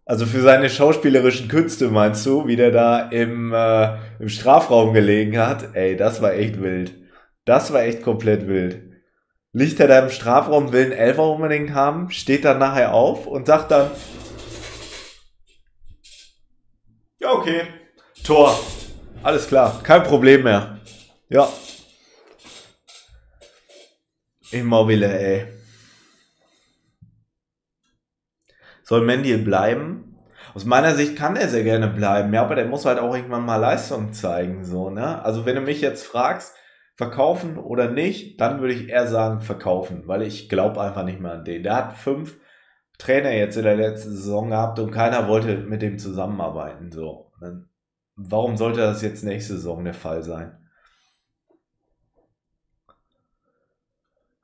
Also für seine schauspielerischen Künste meinst du, wie der da im, äh, im Strafraum gelegen hat? Ey, das war echt wild. Das war echt komplett wild. Liegt er da im Strafraum, will einen Elfer unbedingt haben, steht dann nachher auf und sagt dann, ja okay, Tor, alles klar, kein Problem mehr. Ja. Immobile, ey. Soll Mendil bleiben? Aus meiner Sicht kann er sehr gerne bleiben, ja, aber der muss halt auch irgendwann mal Leistung zeigen, so, ne? Also wenn du mich jetzt fragst, verkaufen oder nicht, dann würde ich eher sagen verkaufen, weil ich glaube einfach nicht mehr an den. Der hat fünf Trainer jetzt in der letzten Saison gehabt und keiner wollte mit dem zusammenarbeiten, so. Warum sollte das jetzt nächste Saison der Fall sein?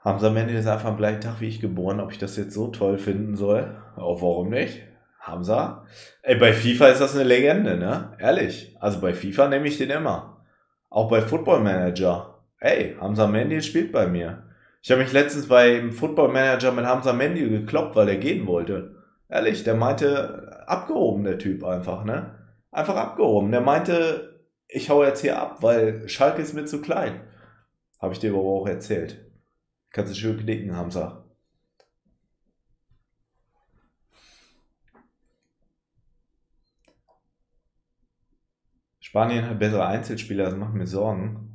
Hamza Mendy ist einfach am gleichen Tag wie ich geboren, ob ich das jetzt so toll finden soll. Auch warum nicht? Hamza. Ey, bei FIFA ist das eine Legende, ne? Ehrlich. Also bei FIFA nehme ich den immer. Auch bei Football Manager. Ey, Hamza Mendy spielt bei mir. Ich habe mich letztens beim Football Manager mit Hamza Mendy gekloppt, weil er gehen wollte. Ehrlich, der meinte, abgehoben, der Typ einfach, ne? Einfach abgehoben. Der meinte, ich hau jetzt hier ab, weil Schalke ist mir zu klein. Habe ich dir aber auch erzählt. Kannst du schön knicken, Hamza. Spanien hat bessere Einzelspieler, das macht mir Sorgen.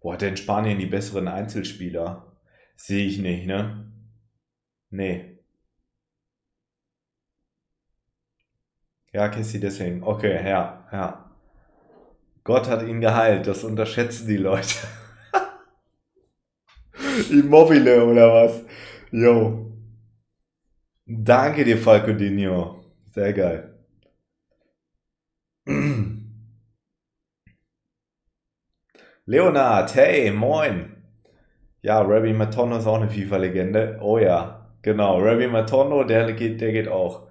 Wo hat denn Spanien die besseren Einzelspieler? Sehe ich nicht, ne? Nee. Ja, Kissi, deswegen. Okay, ja, ja. Gott hat ihn geheilt, das unterschätzen die Leute. Immobile oder was? Jo. Danke dir, Falco Dino. Sehr geil. Leonard, hey, moin. Ja, Rabbi Matondo ist auch eine FIFA-Legende. Oh ja, genau. Rabbi Matondo, der geht, der geht auch.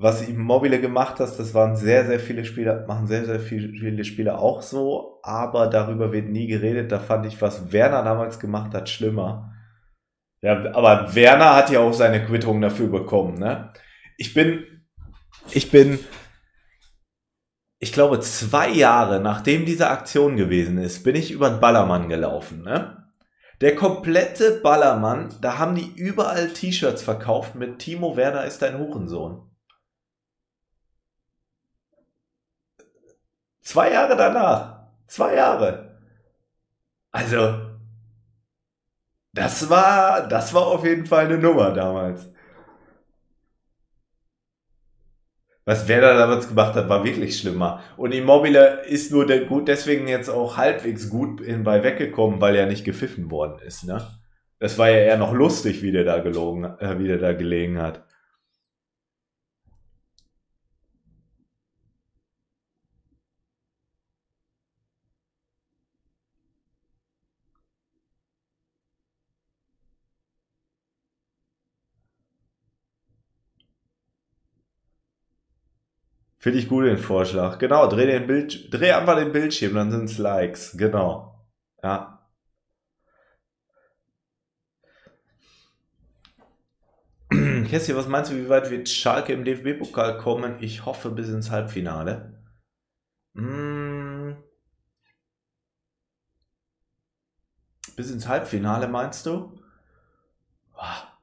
was Immobile gemacht hat, das waren sehr, sehr viele Spieler, machen sehr, sehr viele Spieler auch so, aber darüber wird nie geredet. Da fand ich, was Werner damals gemacht hat, schlimmer. Ja, aber Werner hat ja auch seine Quittung dafür bekommen, ne? Ich bin, ich bin, ich glaube, zwei Jahre nachdem diese Aktion gewesen ist, bin ich über den Ballermann gelaufen, ne? Der komplette Ballermann, da haben die überall T-Shirts verkauft mit Timo Werner ist dein Hurensohn. Zwei Jahre danach. Zwei Jahre. Also, das war, das war auf jeden Fall eine Nummer damals. Was Werder damals gemacht hat, war wirklich schlimmer. Und Immobile ist nur der, gut deswegen jetzt auch halbwegs gut in, bei weggekommen, weil er nicht gepfiffen worden ist. Ne? Das war ja eher noch lustig, wie der da gelogen, äh, wie der da gelegen hat. Finde ich gut den Vorschlag. Genau, dreh, den Bild, dreh einfach den Bildschirm, dann sind es Likes. Genau. Ja. Kessi, was meinst du, wie weit wird Schalke im DFB-Pokal kommen? Ich hoffe bis ins Halbfinale. Hm. Bis ins Halbfinale meinst du? Boah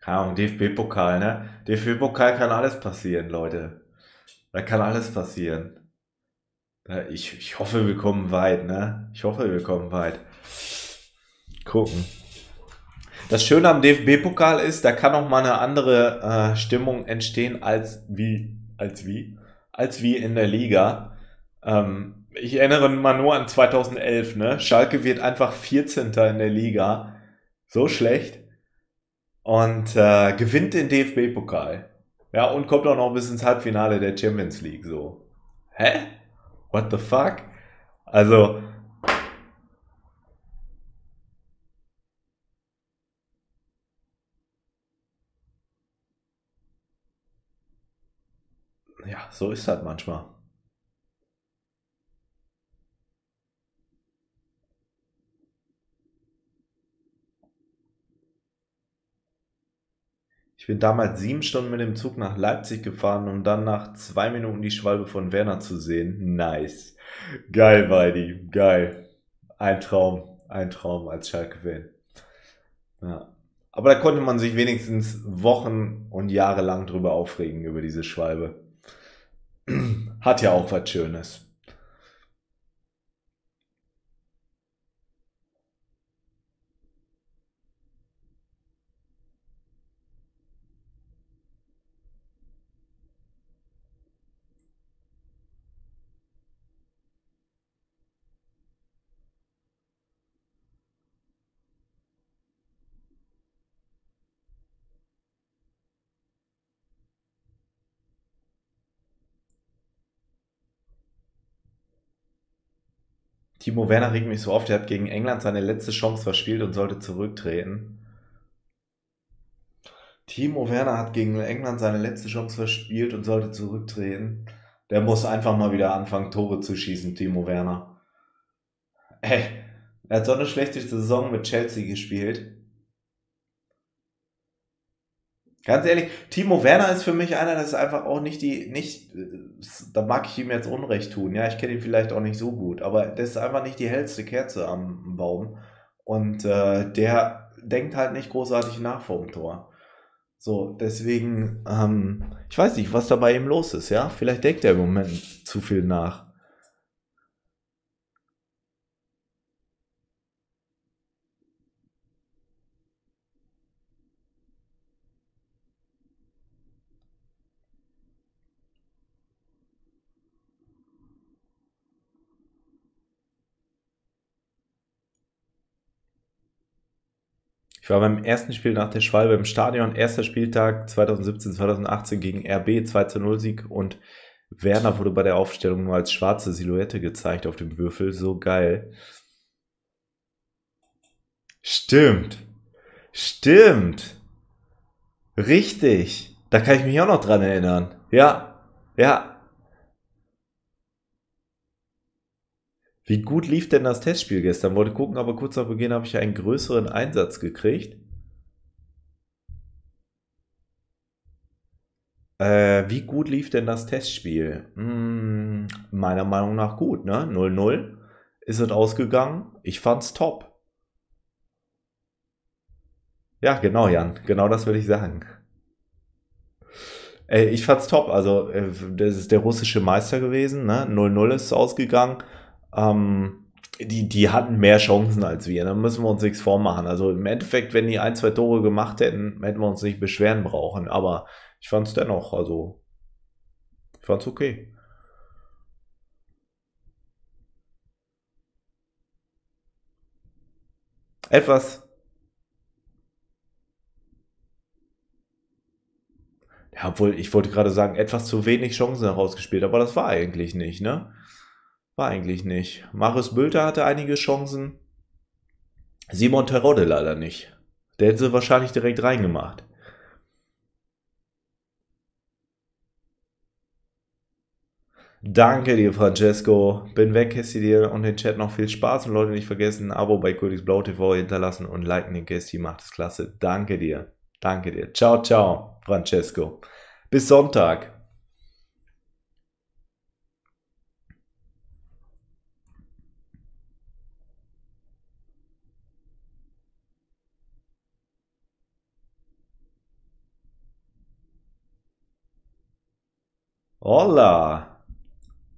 keine Ahnung, DFB-Pokal, ne? DFB-Pokal kann alles passieren, Leute. Da kann alles passieren. Ich, ich hoffe, wir kommen weit, ne? Ich hoffe, wir kommen weit. Gucken. Das Schöne am DFB-Pokal ist, da kann auch mal eine andere äh, Stimmung entstehen als wie, als wie, als wie in der Liga. Ähm, ich erinnere mal nur an 2011, ne? Schalke wird einfach 14. in der Liga. So schlecht und äh, gewinnt den DFB-Pokal. Ja, und kommt auch noch bis ins Halbfinale der Champions League. So. Hä? What the fuck? Also. Ja, so ist das manchmal. Ich bin damals sieben Stunden mit dem Zug nach Leipzig gefahren, um dann nach zwei Minuten die Schwalbe von Werner zu sehen. Nice. Geil, Weidi. Geil. Ein Traum. Ein Traum als Schalke-Fan. Ja. Aber da konnte man sich wenigstens Wochen und Jahre lang drüber aufregen, über diese Schwalbe. Hat ja auch was Schönes. Timo Werner regt mich so auf, der hat gegen England seine letzte Chance verspielt und sollte zurücktreten. Timo Werner hat gegen England seine letzte Chance verspielt und sollte zurücktreten. Der muss einfach mal wieder anfangen, Tore zu schießen, Timo Werner. Ey, er hat so eine schlechte Saison mit Chelsea gespielt. Ganz ehrlich, Timo Werner ist für mich einer, das ist einfach auch nicht die, nicht, da mag ich ihm jetzt Unrecht tun. Ja, ich kenne ihn vielleicht auch nicht so gut, aber das ist einfach nicht die hellste Kerze am Baum. Und äh, der denkt halt nicht großartig nach vorm Tor. So, deswegen, ähm, ich weiß nicht, was da bei ihm los ist, ja? Vielleicht denkt er im Moment zu viel nach. Ich war beim ersten Spiel nach der Schwalbe im Stadion, erster Spieltag 2017, 2018 gegen RB 2 zu 0 Sieg und Werner wurde bei der Aufstellung nur als schwarze Silhouette gezeigt auf dem Würfel. So geil. Stimmt. Stimmt. Richtig. Da kann ich mich auch noch dran erinnern. Ja. Ja. Wie gut lief denn das Testspiel gestern? Wollte gucken, aber kurz nach Beginn habe ich einen größeren Einsatz gekriegt. Äh, wie gut lief denn das Testspiel? Hm, meiner Meinung nach gut, ne? 0-0 ist es ausgegangen. Ich fand's top. Ja, genau, Jan. Genau das würde ich sagen. Äh, ich fand's top. Also, äh, das ist der russische Meister gewesen, ne? 0-0 ist ausgegangen. Ähm, die, die hatten mehr Chancen als wir. Da müssen wir uns nichts vormachen. Also im Endeffekt, wenn die ein, zwei Tore gemacht hätten, hätten wir uns nicht beschweren brauchen. Aber ich fand es dennoch, also ich fand es okay. Etwas. Ja, obwohl, ich wollte gerade sagen, etwas zu wenig Chancen herausgespielt, aber das war eigentlich nicht, ne? War eigentlich nicht. Marius Bülter hatte einige Chancen. Simon Terodde leider nicht. Der hätte sie wahrscheinlich direkt reingemacht. Danke dir, Francesco. Bin weg, Kästi dir und den Chat noch viel Spaß und Leute nicht vergessen, ein Abo bei Königs Blau TV hinterlassen und liken den Kästi, macht es klasse. Danke dir. Danke dir. Ciao, ciao, Francesco. Bis Sonntag. Hola,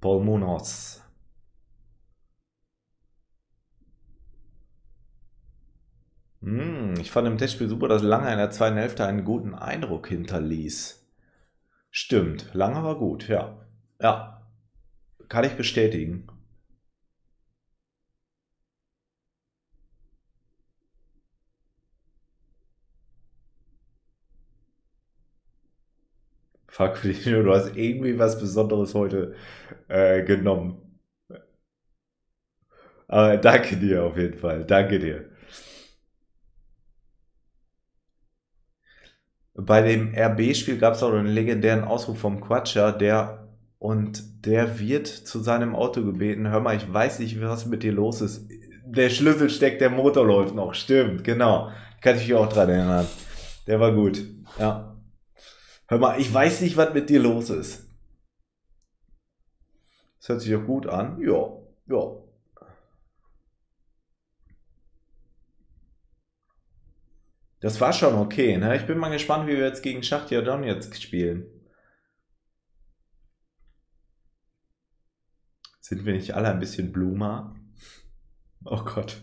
Paul Munoz. Hm, ich fand im Testspiel super, dass Lange in der zweiten Hälfte einen guten Eindruck hinterließ. Stimmt, Lange war gut, ja. Ja, kann ich bestätigen. Fuck, du hast irgendwie was Besonderes heute äh, genommen. Aber danke dir auf jeden Fall. Danke dir. Bei dem RB-Spiel gab es auch einen legendären Ausruf vom Quatscher, der und der wird zu seinem Auto gebeten. Hör mal, ich weiß nicht, was mit dir los ist. Der Schlüssel steckt, der Motor läuft noch. Stimmt, genau. Kann ich mich auch dran erinnern. Der war gut. Ja. Hör mal, ich weiß nicht, was mit dir los ist. Das hört sich doch gut an. Ja, ja. Das war schon okay. Ne? Ich bin mal gespannt, wie wir jetzt gegen Schachtja Donetsk spielen. Sind wir nicht alle ein bisschen Blumer? Oh Gott.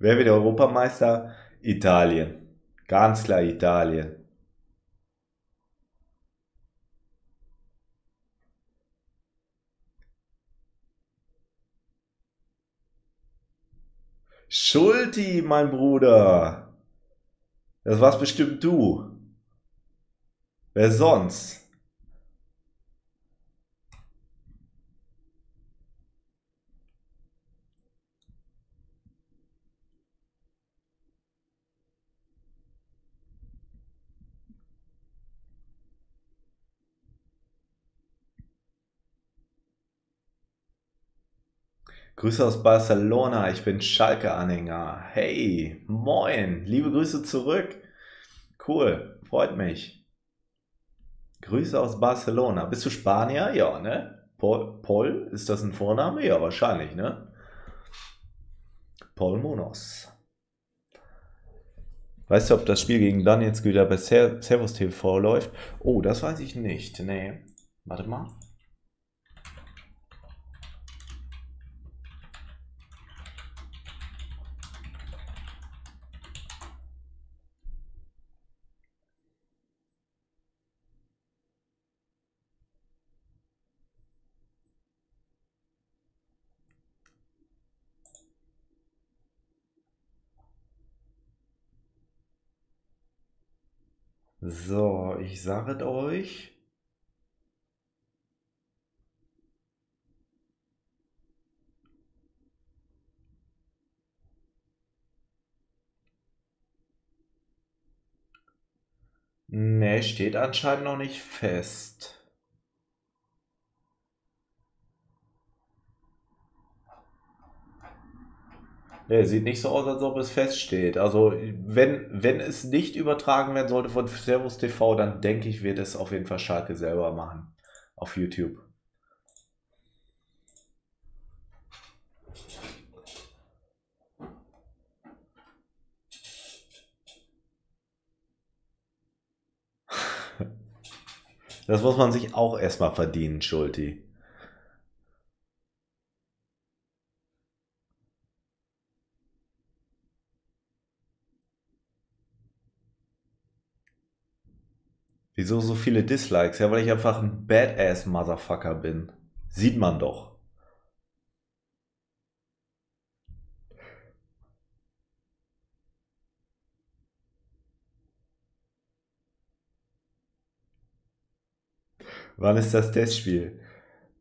Wer wird Europameister? Italien. Ganz klar Italien. Schulti, mein Bruder. Das warst bestimmt du. Wer sonst? Grüße aus Barcelona, ich bin Schalke-Anhänger. Hey, moin, liebe Grüße zurück. Cool, freut mich. Grüße aus Barcelona. Bist du Spanier? Ja, ne? Paul, Paul, ist das ein Vorname? Ja, wahrscheinlich, ne? Paul Monos. Weißt du, ob das Spiel gegen Donetsk wieder bei Servus TV läuft? Oh, das weiß ich nicht. Nee. Warte mal. So, ich sage euch. Ne, steht anscheinend noch nicht fest. Ne, sieht nicht so aus, als ob es feststeht. Also, wenn, wenn es nicht übertragen werden sollte von Servus TV, dann denke ich, wird es auf jeden Fall Schalke selber machen. Auf YouTube. Das muss man sich auch erstmal verdienen, Schulti. Wieso so viele Dislikes? Ja, weil ich einfach ein Badass-Motherfucker bin. Sieht man doch. Wann ist das Testspiel?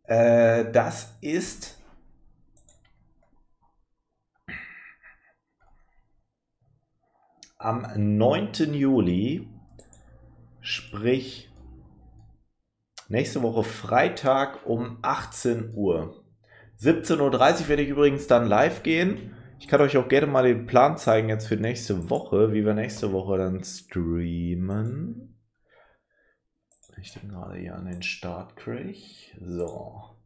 Äh, das ist am 9. Juli Sprich, nächste Woche Freitag um 18 Uhr. 17.30 Uhr werde ich übrigens dann live gehen. Ich kann euch auch gerne mal den Plan zeigen jetzt für nächste Woche, wie wir nächste Woche dann streamen. Ich den gerade hier an den Start kriege. So.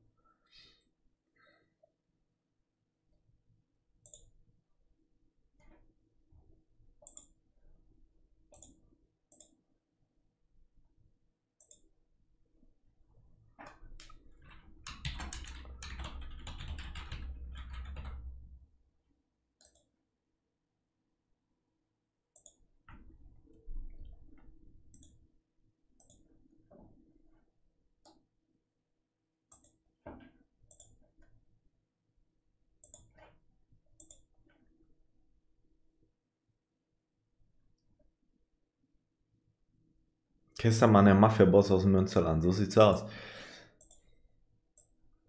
Kistermann, der Mafia-Boss aus Münsterland. So sieht's aus.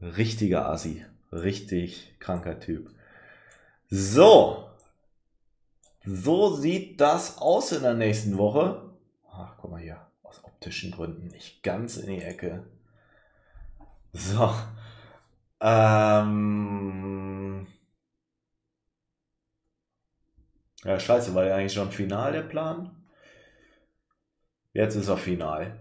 Richtiger Assi. Richtig kranker Typ. So. So sieht das aus in der nächsten Woche. Ach, guck mal hier. Aus optischen Gründen nicht ganz in die Ecke. So. Ähm. Ja, scheiße, war ja eigentlich schon final der Plan? Jetzt ist er final.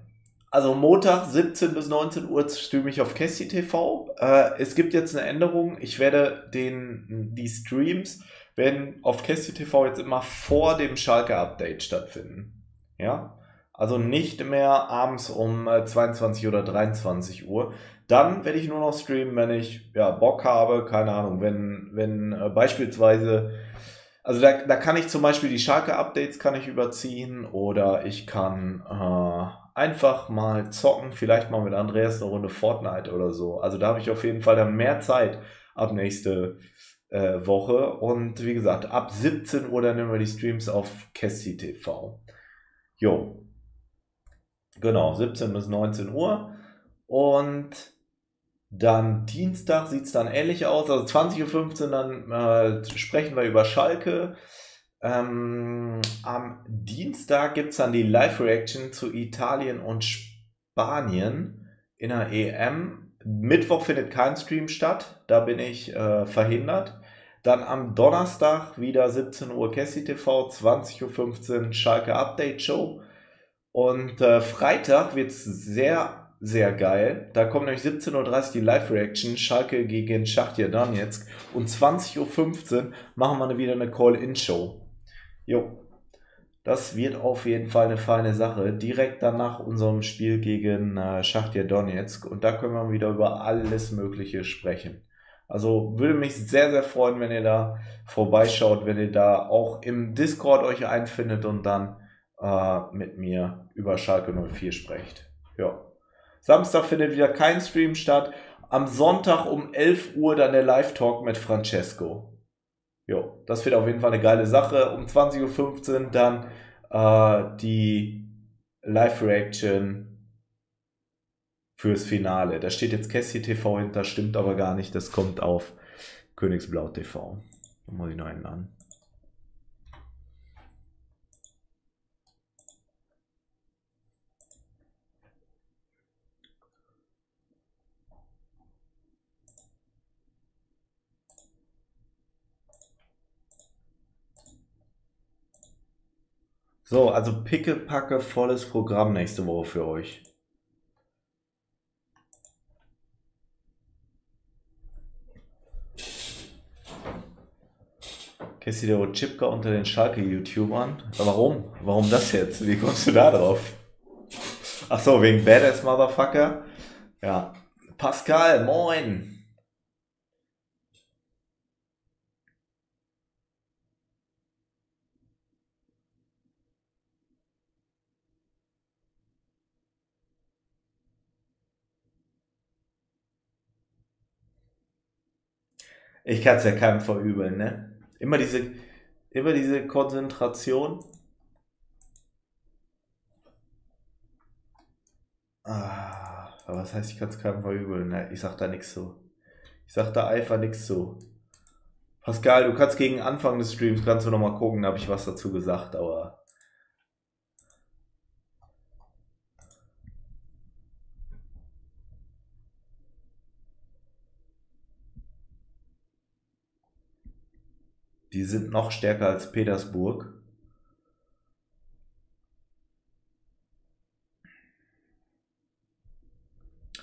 Also Montag 17 bis 19 Uhr streame ich auf Cassie TV. Äh, es gibt jetzt eine Änderung. Ich werde den, die Streams werden auf Cassie TV jetzt immer vor dem Schalke-Update stattfinden. Ja. Also nicht mehr abends um 22 äh, oder 23 Uhr. Dann werde ich nur noch streamen, wenn ich ja, Bock habe, keine Ahnung, wenn, wenn äh, beispielsweise also da, da kann ich zum Beispiel die Schalke-Updates kann ich überziehen oder ich kann äh, einfach mal zocken, vielleicht mal mit Andreas eine Runde Fortnite oder so. Also da habe ich auf jeden Fall dann mehr Zeit ab nächste äh, Woche. Und wie gesagt, ab 17 Uhr dann nehmen wir die Streams auf Kessi TV. Jo. Genau, 17 bis 19 Uhr. Und dann Dienstag sieht es dann ähnlich aus. Also 20.15 Uhr dann äh, sprechen wir über Schalke. Ähm, am Dienstag gibt es dann die Live-Reaction zu Italien und Spanien in der EM. Mittwoch findet kein Stream statt, da bin ich äh, verhindert. Dann am Donnerstag wieder 17 Uhr Cassie TV, 20.15 Uhr Schalke Update Show. Und äh, Freitag wird es sehr, sehr geil. Da kommt nämlich 17.30 Uhr die Live-Reaction, Schalke gegen Schachtja Donetsk. Und 20.15 Uhr machen wir wieder eine Call-In-Show. Jo, das wird auf jeden Fall eine feine Sache. Direkt danach unserem Spiel gegen äh, Schachtja Donetsk. Und da können wir wieder über alles Mögliche sprechen. Also würde mich sehr, sehr freuen, wenn ihr da vorbeischaut, wenn ihr da auch im Discord euch einfindet und dann äh, mit mir über Schalke 04 sprecht. Ja. Samstag findet wieder kein Stream statt. Am Sonntag um 11 Uhr dann der Live-Talk mit Francesco. Jo, das wird auf jeden Fall eine geile Sache. Um 20.15 Uhr dann äh, die Live-Reaction fürs Finale. Da steht jetzt Cassie TV hinter, stimmt aber gar nicht. Das kommt auf Königsblau TV. Da muss ich noch ändern. So, also pickepacke volles Programm nächste Woche für euch. Du der Chipka unter den Schalke-YouTubern? Warum? Warum das jetzt? Wie kommst du da drauf? Achso, wegen Badass Motherfucker? Ja. Pascal, moin! Ich kann es ja keinem verübeln, ne? Immer diese, immer diese Konzentration. Ah, was heißt, ich kann es keinem verübeln? Ne? Ich sag da nichts so. Ich sag da einfach nichts so. Pascal, du kannst gegen Anfang des Streams, kannst du nochmal gucken, da habe ich was dazu gesagt, aber Die sind noch stärker als Petersburg.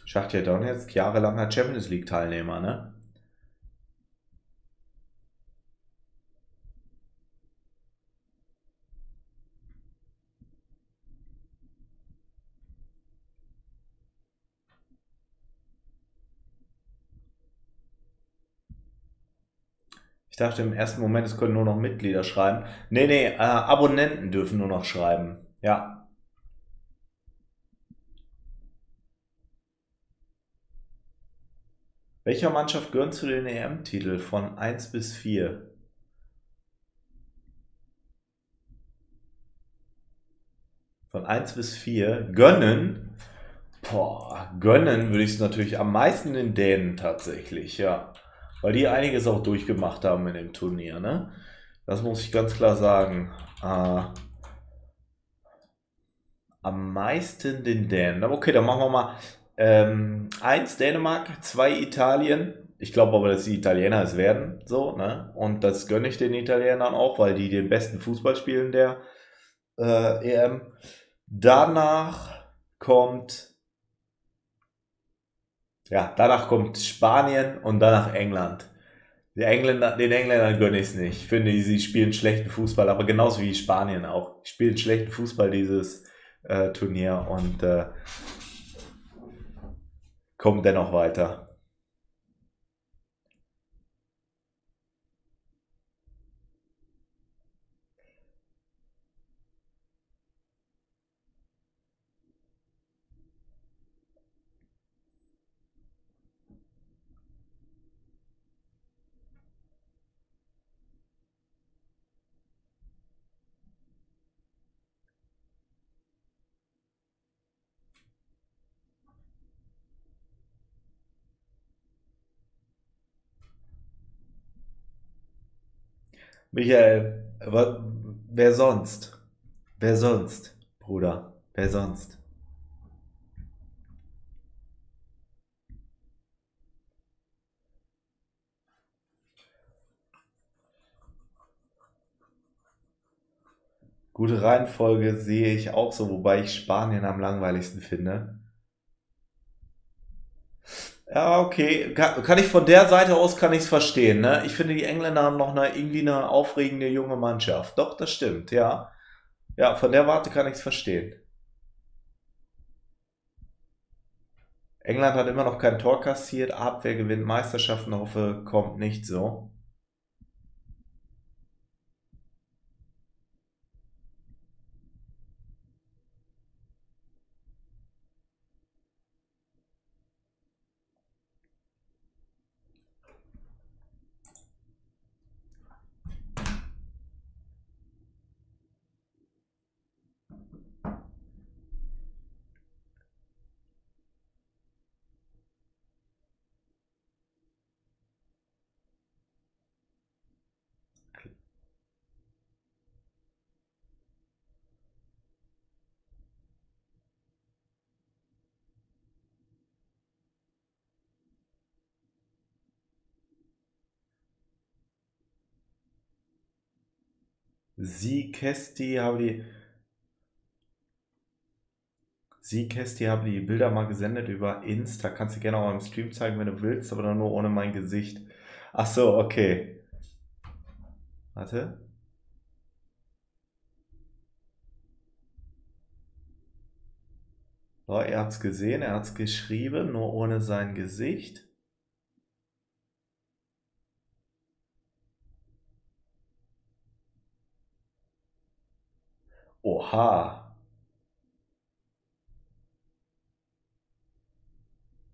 Schachtja Donetsk, jahrelanger Champions League Teilnehmer, ne? Dachte im ersten Moment, es können nur noch Mitglieder schreiben. Nee, nee, äh, Abonnenten dürfen nur noch schreiben. Ja. Welcher Mannschaft gehört zu den EM-Titel von 1 bis 4? Von 1 bis 4. Gönnen? Boah, gönnen würde ich es natürlich am meisten den Dänen tatsächlich, ja. Weil die einiges auch durchgemacht haben in dem Turnier, ne? Das muss ich ganz klar sagen. Äh, am meisten den Dänen. Okay, dann machen wir mal ähm, eins Dänemark, zwei Italien. Ich glaube aber, dass die Italiener es werden, so, ne? Und das gönne ich den Italienern auch, weil die den besten Fußball spielen der äh, EM. Danach kommt ja, danach kommt Spanien und danach England. Die Engländer, den Engländern gönne ich es nicht. Ich finde, sie spielen schlechten Fußball, aber genauso wie Spanien auch. Spielen schlechten Fußball dieses äh, Turnier und äh, kommen dennoch weiter. Michael, wer sonst? Wer sonst, Bruder? Wer sonst? Gute Reihenfolge sehe ich auch so, wobei ich Spanien am langweiligsten finde. Ja, okay. Kann, ich von der Seite aus kann ich es verstehen. Ne? Ich finde, die Engländer haben noch eine, irgendwie eine aufregende junge Mannschaft. Doch, das stimmt, ja. Ja, von der Warte kann ich es verstehen. England hat immer noch kein Tor kassiert. Abwehr gewinnt Meisterschaften. Hoffe, kommt nicht so. Sie, Kesti, habe die. Sie, Kesti, habe die Bilder mal gesendet über Insta. Kannst du gerne auch im Stream zeigen, wenn du willst, aber dann nur ohne mein Gesicht. Ach so, okay. Warte. So, er hat es gesehen, er hat es geschrieben, nur ohne sein Gesicht. Oha.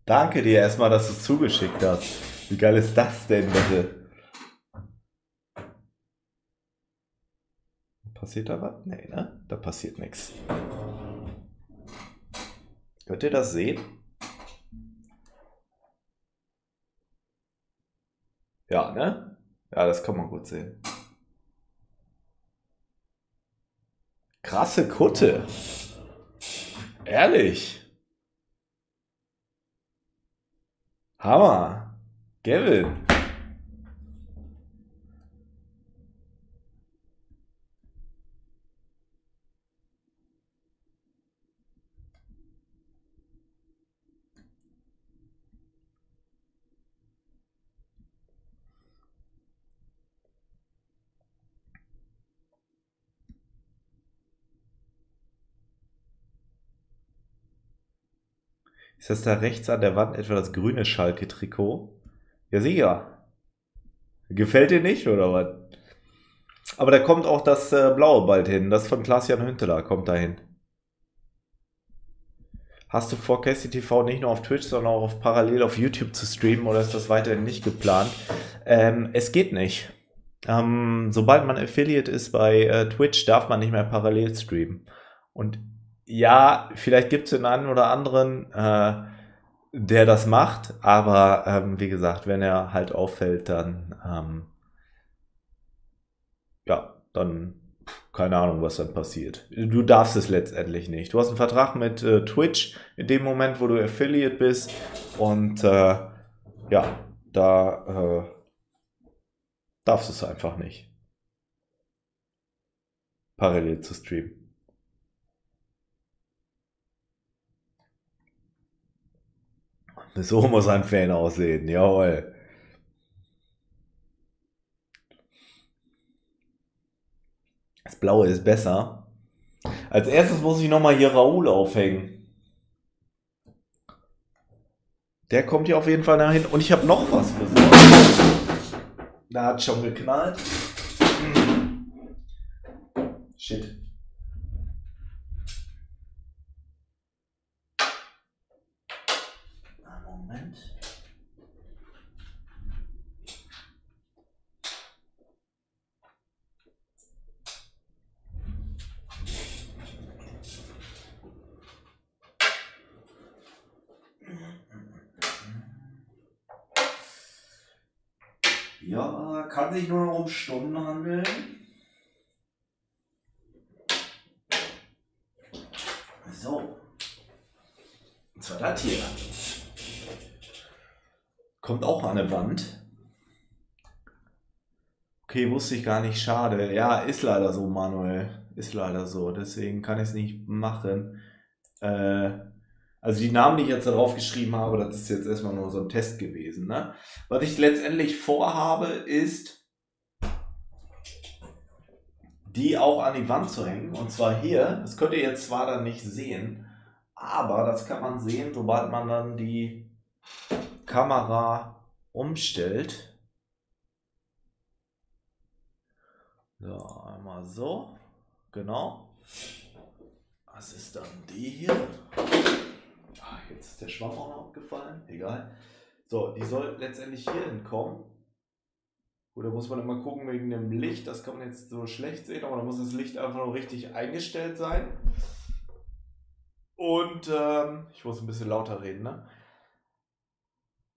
Danke dir erstmal, dass du es zugeschickt hast. Wie geil ist das denn bitte? Passiert da was? Nee, ne? Da passiert nichts. Könnt ihr das sehen? Ja, ne? Ja, das kann man gut sehen. Krasse Kutte. Ehrlich. Hammer. Gavin. Ist das da rechts an der Wand etwa das grüne Schalke-Trikot? Ja, sicher. Gefällt dir nicht, oder was? Aber da kommt auch das äh, blaue bald hin. Das von Klaas-Jan Hünteler kommt dahin. Hast du vor, Cassie TV nicht nur auf Twitch, sondern auch auf parallel auf YouTube zu streamen oder ist das weiterhin nicht geplant? Ähm, es geht nicht. Ähm, sobald man Affiliate ist bei äh, Twitch, darf man nicht mehr parallel streamen. Und ja, vielleicht gibt es den einen oder anderen, äh, der das macht, aber ähm, wie gesagt, wenn er halt auffällt, dann ähm, ja, dann keine Ahnung, was dann passiert. Du darfst es letztendlich nicht. Du hast einen Vertrag mit äh, Twitch in dem Moment, wo du Affiliate bist und äh, ja, da äh, darfst du es einfach nicht. Parallel zu streamen. So muss ein Fan aussehen, jawohl. Das Blaue ist besser. Als erstes muss ich nochmal hier Raoul aufhängen. Der kommt hier auf jeden Fall dahin. Und ich habe noch was besorgt. Da hat schon geknallt. Shit. Ja, kann sich nur noch um Stunden handeln. So. Und zwar das hier. Kommt auch an der Wand. Okay, wusste ich gar nicht. Schade. Ja, ist leider so, Manuel. Ist leider so. Deswegen kann ich es nicht machen. Äh, also die Namen, die ich jetzt darauf geschrieben habe, das ist jetzt erstmal nur so ein Test gewesen. Ne? Was ich letztendlich vorhabe, ist, die auch an die Wand zu hängen. Und zwar hier. Das könnt ihr jetzt zwar dann nicht sehen, aber das kann man sehen, sobald man dann die Kamera umstellt. So, einmal so. Genau. Was ist dann die hier? Ach, jetzt ist der Schwamm auch noch abgefallen. Egal. So, die soll letztendlich hier hinkommen. Oder muss man immer gucken wegen dem Licht. Das kann man jetzt so schlecht sehen, aber da muss das Licht einfach noch richtig eingestellt sein. Und ähm, ich muss ein bisschen lauter reden, ne?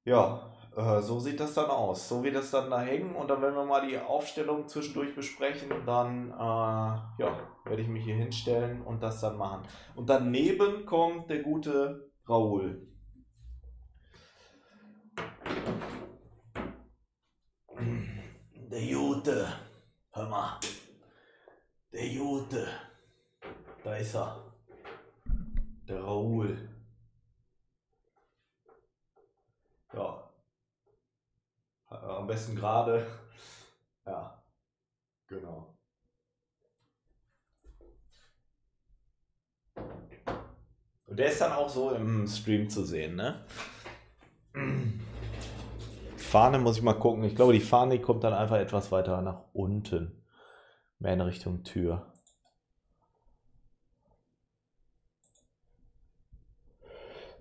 Ja, äh, so sieht das dann aus. So wird das dann da hängen und dann, wenn wir mal die Aufstellung zwischendurch besprechen, dann äh, ja, werde ich mich hier hinstellen und das dann machen. Und daneben kommt der gute Raoul. Der Jute. Hör mal. Der Jute. Da ist er. Der Raoul. Ja, am besten gerade. Ja, genau. Und der ist dann auch so im Stream zu sehen, ne? Fahne muss ich mal gucken. Ich glaube, die Fahne kommt dann einfach etwas weiter nach unten. Mehr in Richtung Tür.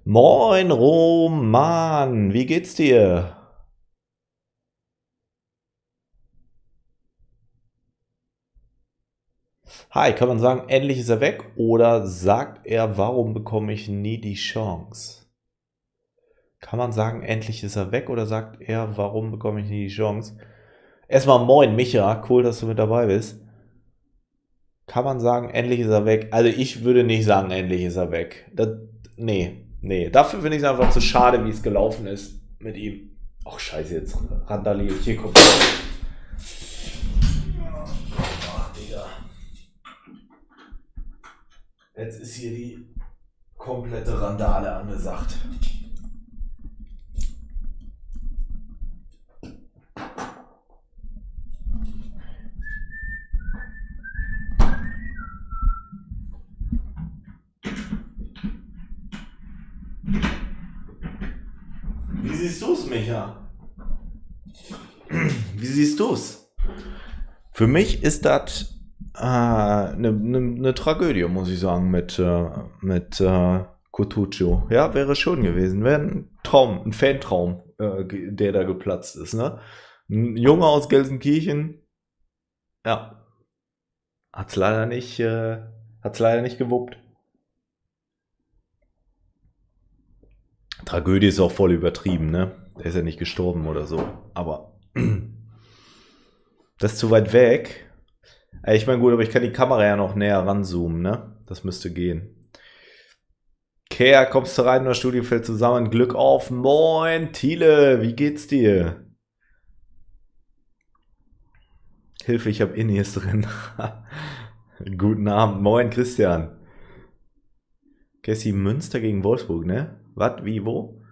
Moin Roman, wie geht's dir? Hi, kann man sagen, endlich ist er weg? Oder sagt er, warum bekomme ich nie die Chance? Kann man sagen, endlich ist er weg? Oder sagt er, warum bekomme ich nie die Chance? Erstmal moin, Micha, cool, dass du mit dabei bist. Kann man sagen, endlich ist er weg? Also ich würde nicht sagen, endlich ist er weg. Das, nee, nee. Dafür finde ich es einfach zu schade, wie es gelaufen ist mit ihm. Ach scheiße, jetzt randaliere ich. Hier kommt Jetzt ist hier die komplette Randale angesagt. Wie siehst du es, Micha? Wie siehst du es? Für mich ist das eine, eine, eine Tragödie, muss ich sagen, mit, äh, mit äh, Kutucu. Ja, wäre schon gewesen. Wäre ein Traum, ein Fantraum, äh, der da geplatzt ist. Ne? Ein Junge aus Gelsenkirchen, ja, hat's leider nicht, äh, hat's leider nicht gewuppt. Tragödie ist auch voll übertrieben, ne? Der ist ja nicht gestorben oder so. Aber das ist zu weit weg. Ich meine, gut, aber ich kann die Kamera ja noch näher ranzoomen, ne? Das müsste gehen. Kea, kommst du rein, das Studio fällt zusammen. Glück auf. Moin, Thiele, wie geht's dir? Hilfe, ich hab Ines drin. Guten Abend. Moin, Christian. Cassie Münster gegen Wolfsburg, ne? Was, wie, wo?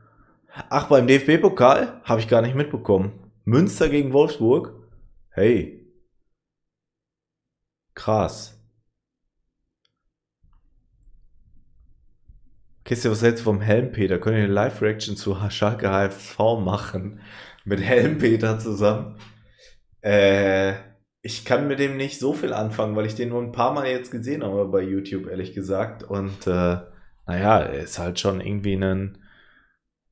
Ach, beim DFB-Pokal? Habe ich gar nicht mitbekommen. Münster gegen Wolfsburg? Hey, Krass. Kiste, was hältst du vom Helmpeter? Können wir eine Live-Reaction zu Schalke HFV machen? Mit Helmpeter zusammen? Äh, ich kann mit dem nicht so viel anfangen, weil ich den nur ein paar Mal jetzt gesehen habe bei YouTube, ehrlich gesagt. Und äh, naja, er ist halt schon irgendwie ein,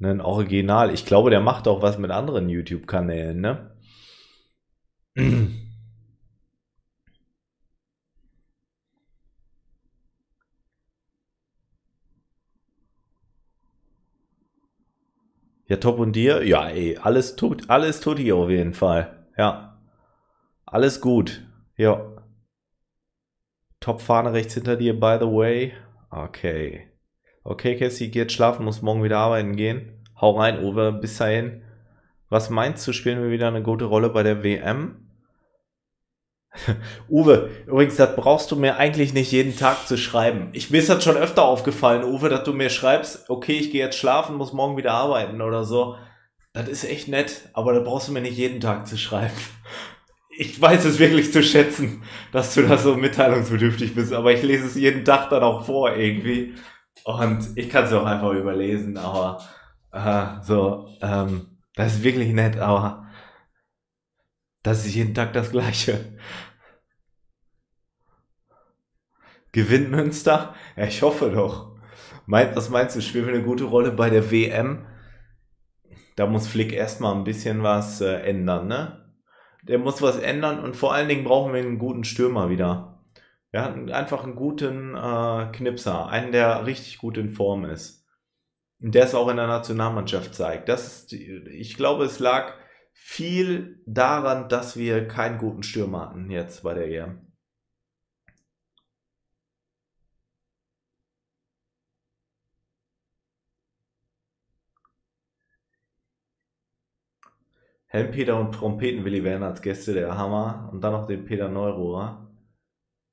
ein Original. Ich glaube, der macht auch was mit anderen YouTube-Kanälen, ne? Ja, top und dir? Ja, ey, alles tut, alles tut hier auf jeden Fall. Ja. Alles gut. Ja. Top-Fahne rechts hinter dir, by the way. Okay. Okay, Cassie, geht schlafen, muss morgen wieder arbeiten gehen. Hau rein, Uwe, bis dahin. Was meinst du, spielen wir wieder eine gute Rolle bei der WM? Uwe, übrigens, das brauchst du mir eigentlich nicht jeden Tag zu schreiben. Ich, mir ist das schon öfter aufgefallen, Uwe, dass du mir schreibst, okay, ich gehe jetzt schlafen, muss morgen wieder arbeiten oder so. Das ist echt nett, aber da brauchst du mir nicht jeden Tag zu schreiben. Ich weiß es wirklich zu schätzen, dass du da so mitteilungsbedürftig bist, aber ich lese es jeden Tag dann auch vor irgendwie. Und ich kann es auch einfach überlesen, aber äh, so, ähm, das ist wirklich nett, aber das ist jeden Tag das Gleiche. Gewinnt Münster? Ja, ich hoffe doch. Meint, was meinst du, spielen wir eine gute Rolle bei der WM? Da muss Flick erstmal ein bisschen was äh, ändern, ne? Der muss was ändern und vor allen Dingen brauchen wir einen guten Stürmer wieder. Ja, einfach einen guten äh, Knipser, einen, der richtig gut in Form ist. Und der es auch in der Nationalmannschaft zeigt. Das ist, ich glaube, es lag viel daran, dass wir keinen guten Stürmer hatten jetzt bei der EM. Helmpeter und Trompetenwilli wären als Gäste der Hammer. Und dann noch den Peter Neurohrer.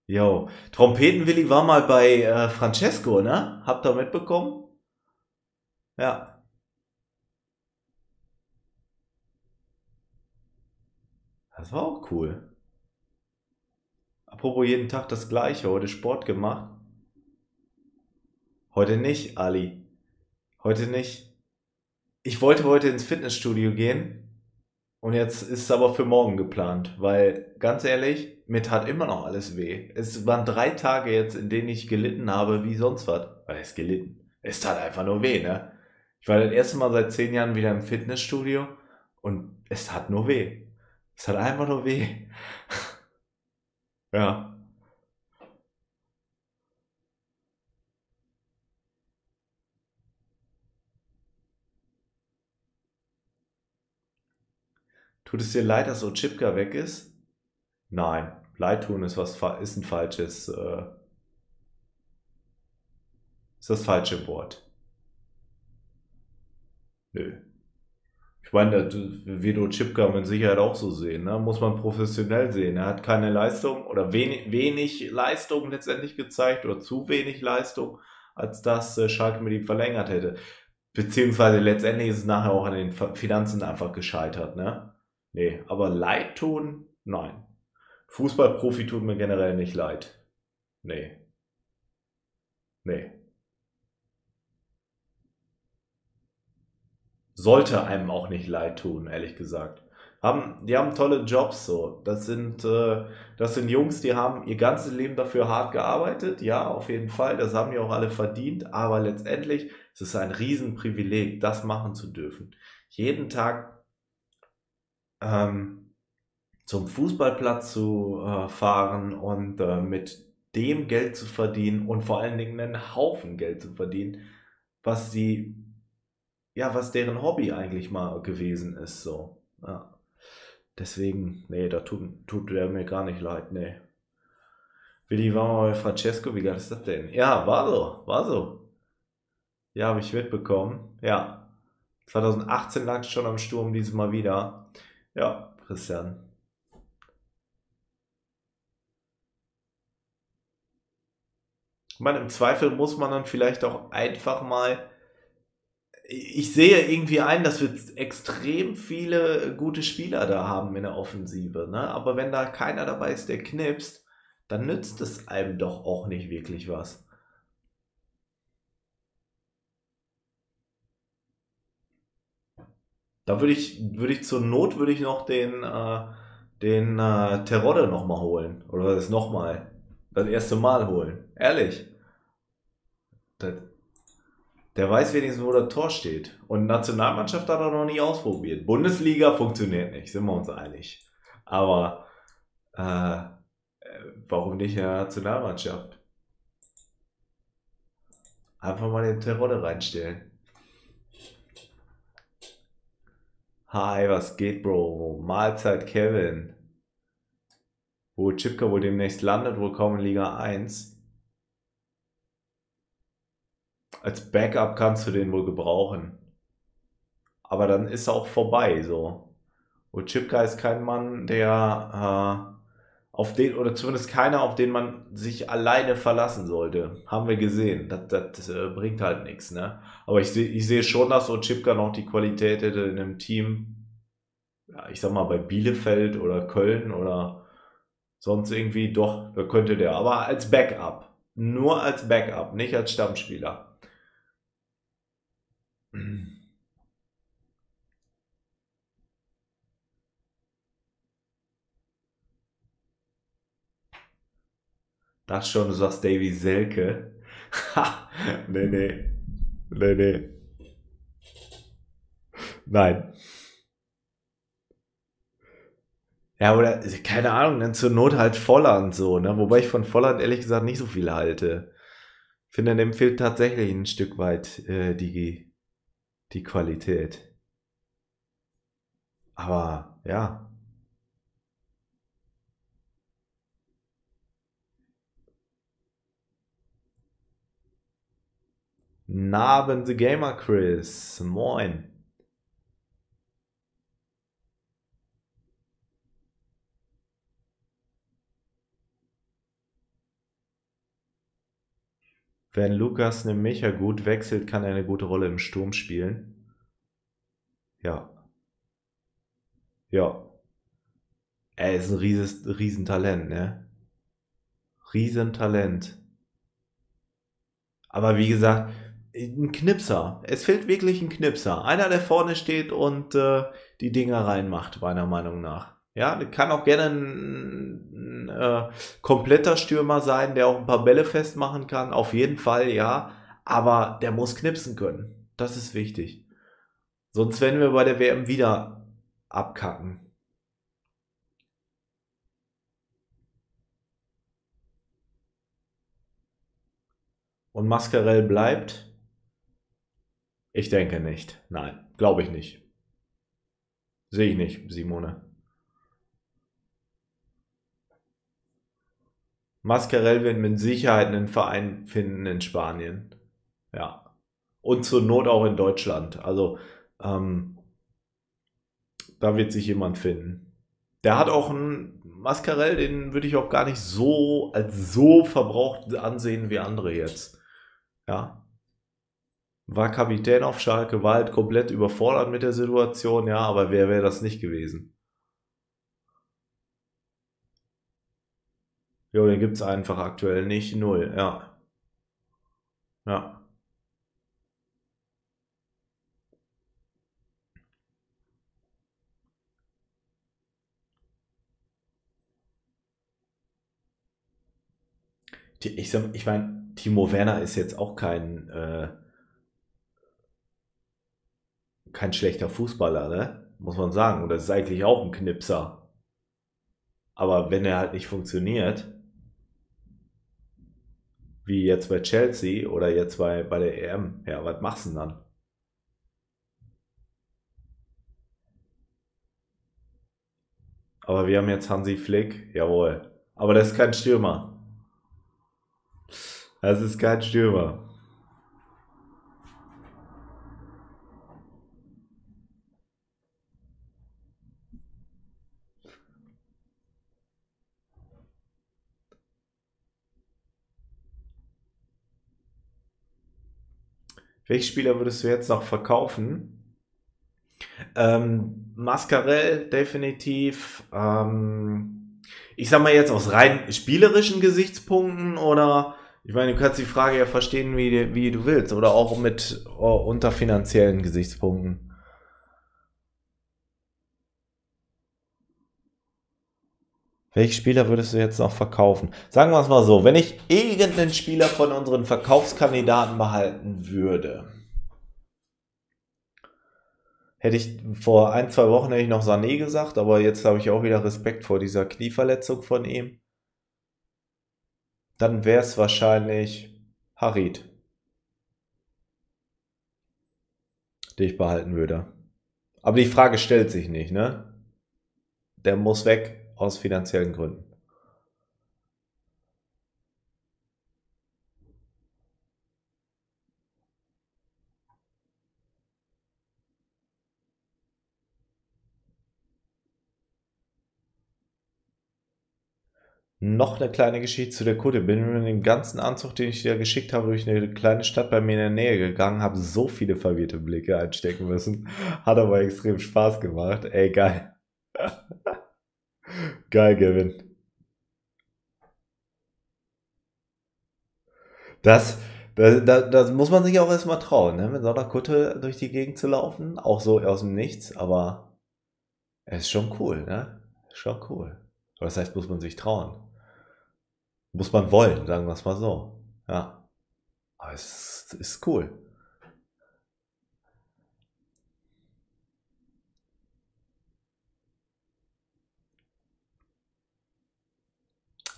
Jo, Trompetenwilli war mal bei äh, Francesco, ne? Habt ihr mitbekommen? Ja, Das war auch cool. Apropos jeden Tag das gleiche, heute Sport gemacht. Heute nicht, Ali. Heute nicht. Ich wollte heute ins Fitnessstudio gehen und jetzt ist es aber für morgen geplant, weil ganz ehrlich, mir tat immer noch alles weh. Es waren drei Tage jetzt, in denen ich gelitten habe wie sonst was. Weil es gelitten. Es tat einfach nur weh, ne? Ich war das erste Mal seit zehn Jahren wieder im Fitnessstudio und es tat nur weh. Es hat einfach nur weh. ja. Tut es dir leid, dass Ochipka weg ist? Nein, leid tun ist was ist ein falsches äh, ist das falsche Wort. Nö. Ich meine, das wird Ochipka mit Sicherheit auch so sehen. Ne? Muss man professionell sehen. Er hat keine Leistung oder wenig, wenig Leistung letztendlich gezeigt oder zu wenig Leistung, als dass äh, Schalke mit ihm verlängert hätte. Beziehungsweise letztendlich ist es nachher auch an den Finanzen einfach gescheitert. Ne? Nee, aber leid tun? Nein. Fußballprofi tut mir generell nicht leid. Nee. Nee. sollte einem auch nicht leid tun, ehrlich gesagt. Haben, die haben tolle Jobs so. Das sind, äh, das sind Jungs, die haben ihr ganzes Leben dafür hart gearbeitet. Ja, auf jeden Fall. Das haben die auch alle verdient. Aber letztendlich ist es ein Riesenprivileg, das machen zu dürfen. Jeden Tag ähm, zum Fußballplatz zu äh, fahren und äh, mit dem Geld zu verdienen und vor allen Dingen einen Haufen Geld zu verdienen, was sie ja, was deren Hobby eigentlich mal gewesen ist, so. Ja. Deswegen, nee, da tut, tut der mir gar nicht leid, nee. Willi war mal bei Francesco, wie geil ist das denn? Ja, war so, war so. Ja, habe ich mitbekommen. Ja. 2018 lag schon am Sturm, dieses Mal wieder. Ja, Christian. Meine, im Zweifel muss man dann vielleicht auch einfach mal ich sehe irgendwie ein, dass wir extrem viele gute Spieler da haben in der Offensive. Ne? Aber wenn da keiner dabei ist, der knipst, dann nützt es einem doch auch nicht wirklich was. Da würde ich, würde ich zur Not würde ich noch den, äh, den äh, Terodde nochmal holen. Oder das nochmal. Das erste Mal holen. Ehrlich. Das, der weiß wenigstens, wo das Tor steht. Und Nationalmannschaft hat er noch nie ausprobiert. Bundesliga funktioniert nicht, sind wir uns einig. Aber äh, warum nicht in der Nationalmannschaft? Einfach mal den Terodde reinstellen. Hi, was geht, Bro? Mahlzeit, Kevin. Wo Chipka wohl demnächst landet, wohl kaum in Liga 1 als Backup kannst du den wohl gebrauchen. Aber dann ist er auch vorbei, so. Und Chipka ist kein Mann, der auf den, oder zumindest keiner, auf den man sich alleine verlassen sollte. Haben wir gesehen. Das, das äh, bringt halt nichts, ne? Aber ich sehe ich seh schon, dass so Chipka noch die Qualität hätte in einem Team, ja, ich sag mal bei Bielefeld oder Köln oder sonst irgendwie, doch, da könnte der. Aber als Backup. Nur als Backup, nicht als Stammspieler. Das schon, du sagst Davy Selke. Ha, nee, nee. Nee, nee. Nein. Ja, oder keine Ahnung, dann zur Not halt Volland so, ne? Wobei ich von Volland ehrlich gesagt nicht so viel halte. Ich finde, dem fehlt tatsächlich ein Stück weit äh, die, die Qualität. Aber ja. Naben the Gamer Chris. Moin. Wenn Lukas eine Mecha gut wechselt, kann er eine gute Rolle im Sturm spielen. Ja. Ja. Er ist ein rieses, Riesentalent, ne? Riesentalent. Aber wie gesagt, ein Knipser. Es fehlt wirklich ein Knipser. Einer, der vorne steht und äh, die Dinger reinmacht, meiner Meinung nach. Ja, kann auch gerne ein, ein äh, kompletter Stürmer sein, der auch ein paar Bälle festmachen kann. Auf jeden Fall, ja. Aber der muss knipsen können. Das ist wichtig. Sonst werden wir bei der WM wieder abkacken. Und Mascarell bleibt. Ich denke nicht. Nein, glaube ich nicht. Sehe ich nicht, Simone. Mascarell wird mit Sicherheit einen Verein finden in Spanien. Ja. Und zur Not auch in Deutschland. Also, ähm, da wird sich jemand finden. Der hat auch einen Mascarell, den würde ich auch gar nicht so als so verbraucht ansehen wie andere jetzt. Ja war Kapitän auf Schalke, war halt komplett überfordert mit der Situation, ja, aber wer wäre das nicht gewesen? Jo, den gibt es einfach aktuell nicht. Null, ja. Ja. Ich, ich meine, Timo Werner ist jetzt auch kein äh, kein schlechter Fußballer, ne? Muss man sagen. Und das ist eigentlich auch ein Knipser. Aber wenn er halt nicht funktioniert, wie jetzt bei Chelsea oder jetzt bei, bei der EM, ja, was machst du denn dann? Aber wir haben jetzt Hansi Flick, jawohl. Aber das ist kein Stürmer. Das ist kein Stürmer. Welche Spieler würdest du jetzt noch verkaufen? Ähm, Mascarell definitiv. Ähm, ich sag mal jetzt aus rein spielerischen Gesichtspunkten oder ich meine, du kannst die Frage ja verstehen, wie, wie du willst oder auch mit oh, unter finanziellen Gesichtspunkten. Welche Spieler würdest du jetzt noch verkaufen? Sagen wir es mal so, wenn ich irgendeinen Spieler von unseren Verkaufskandidaten behalten würde, hätte ich vor ein, zwei Wochen hätte ich noch Sané gesagt, aber jetzt habe ich auch wieder Respekt vor dieser Knieverletzung von ihm. Dann wäre es wahrscheinlich Harid, den ich behalten würde. Aber die Frage stellt sich nicht, ne? Der muss weg aus finanziellen Gründen. Noch eine kleine Geschichte zu der Kutte. Bin mit dem ganzen Anzug, den ich dir geschickt habe, durch eine kleine Stadt bei mir in der Nähe gegangen, habe so viele verwirrte Blicke einstecken müssen. Hat aber extrem Spaß gemacht. Ey, geil. geil, Gavin. Das, das, das, das, muss man sich auch erstmal trauen, ne? mit so einer Kutte durch die Gegend zu laufen. Auch so aus dem Nichts, aber es ist schon cool, ne? Schon cool. Aber das heißt, muss man sich trauen. Muss man wollen, sagen wir es mal so. Ja. Aber es ist cool.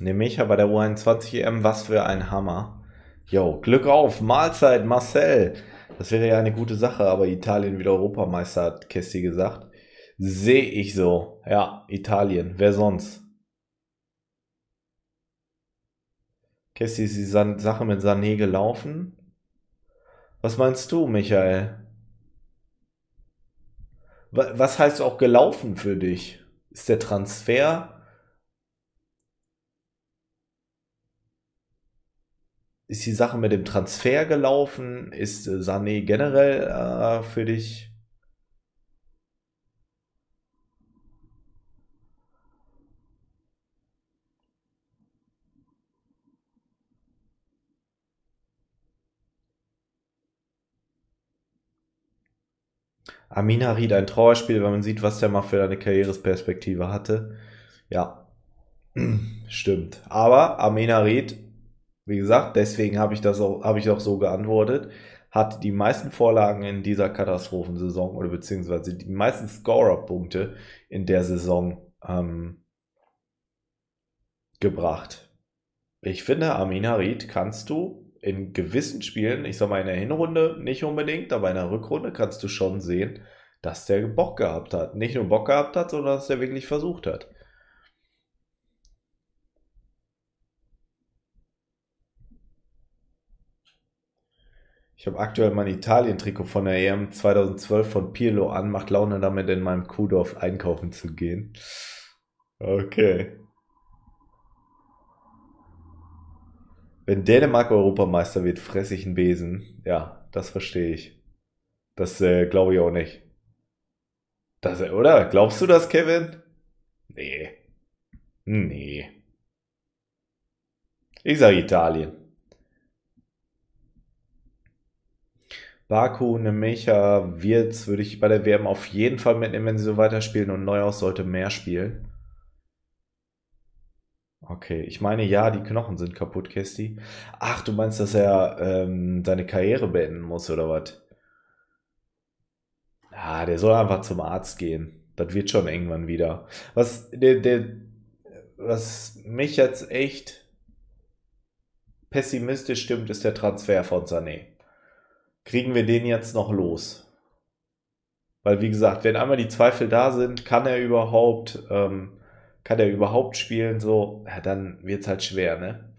Nämlich bei der U21 EM, was für ein Hammer. Jo, Glück auf, Mahlzeit, Marcel. Das wäre ja eine gute Sache, aber Italien wieder Europameister, hat Kessi gesagt. Sehe ich so. Ja, Italien. Wer sonst? Kessi, ist die Sache mit Sané gelaufen? Was meinst du, Michael? Was heißt auch gelaufen für dich? Ist der Transfer? Ist die Sache mit dem Transfer gelaufen? Ist äh, Sané generell äh, für dich Amin Harid ein Trauerspiel, weil man sieht, was der mal für eine Karrieresperspektive hatte. Ja, stimmt. Aber Amin Harid, wie gesagt, deswegen habe ich das auch, habe ich auch so geantwortet, hat die meisten Vorlagen in dieser Katastrophensaison oder beziehungsweise die meisten Scorer-Punkte in der Saison ähm, gebracht. Ich finde, Amin Harid kannst du in gewissen Spielen, ich sag mal in der Hinrunde nicht unbedingt, aber in der Rückrunde kannst du schon sehen, dass der Bock gehabt hat. Nicht nur Bock gehabt hat, sondern dass der wirklich versucht hat. Ich habe aktuell mein Italien-Trikot von der EM 2012 von Pirlo an. Macht Laune damit in meinem Kuhdorf einkaufen zu gehen. Okay. Wenn Dänemark Europameister wird, fresse ich einen Besen. Ja, das verstehe ich. Das äh, glaube ich auch nicht. Das, oder? Glaubst du das, Kevin? Nee. Nee. Ich sage Italien. Baku, Nemecha, Wirtz würde ich bei der WM auf jeden Fall mitnehmen, wenn sie so weiterspielen und Neuhaus sollte mehr spielen. Okay, ich meine, ja, die Knochen sind kaputt, Kesti. Ach, du meinst, dass er ähm, seine Karriere beenden muss, oder was? Ja, der soll einfach zum Arzt gehen. Das wird schon irgendwann wieder. Was, der, der, was mich jetzt echt pessimistisch stimmt, ist der Transfer von Sané. Kriegen wir den jetzt noch los? Weil, wie gesagt, wenn einmal die Zweifel da sind, kann er überhaupt. Ähm, kann er überhaupt spielen, so, ja, dann wird es halt schwer, ne?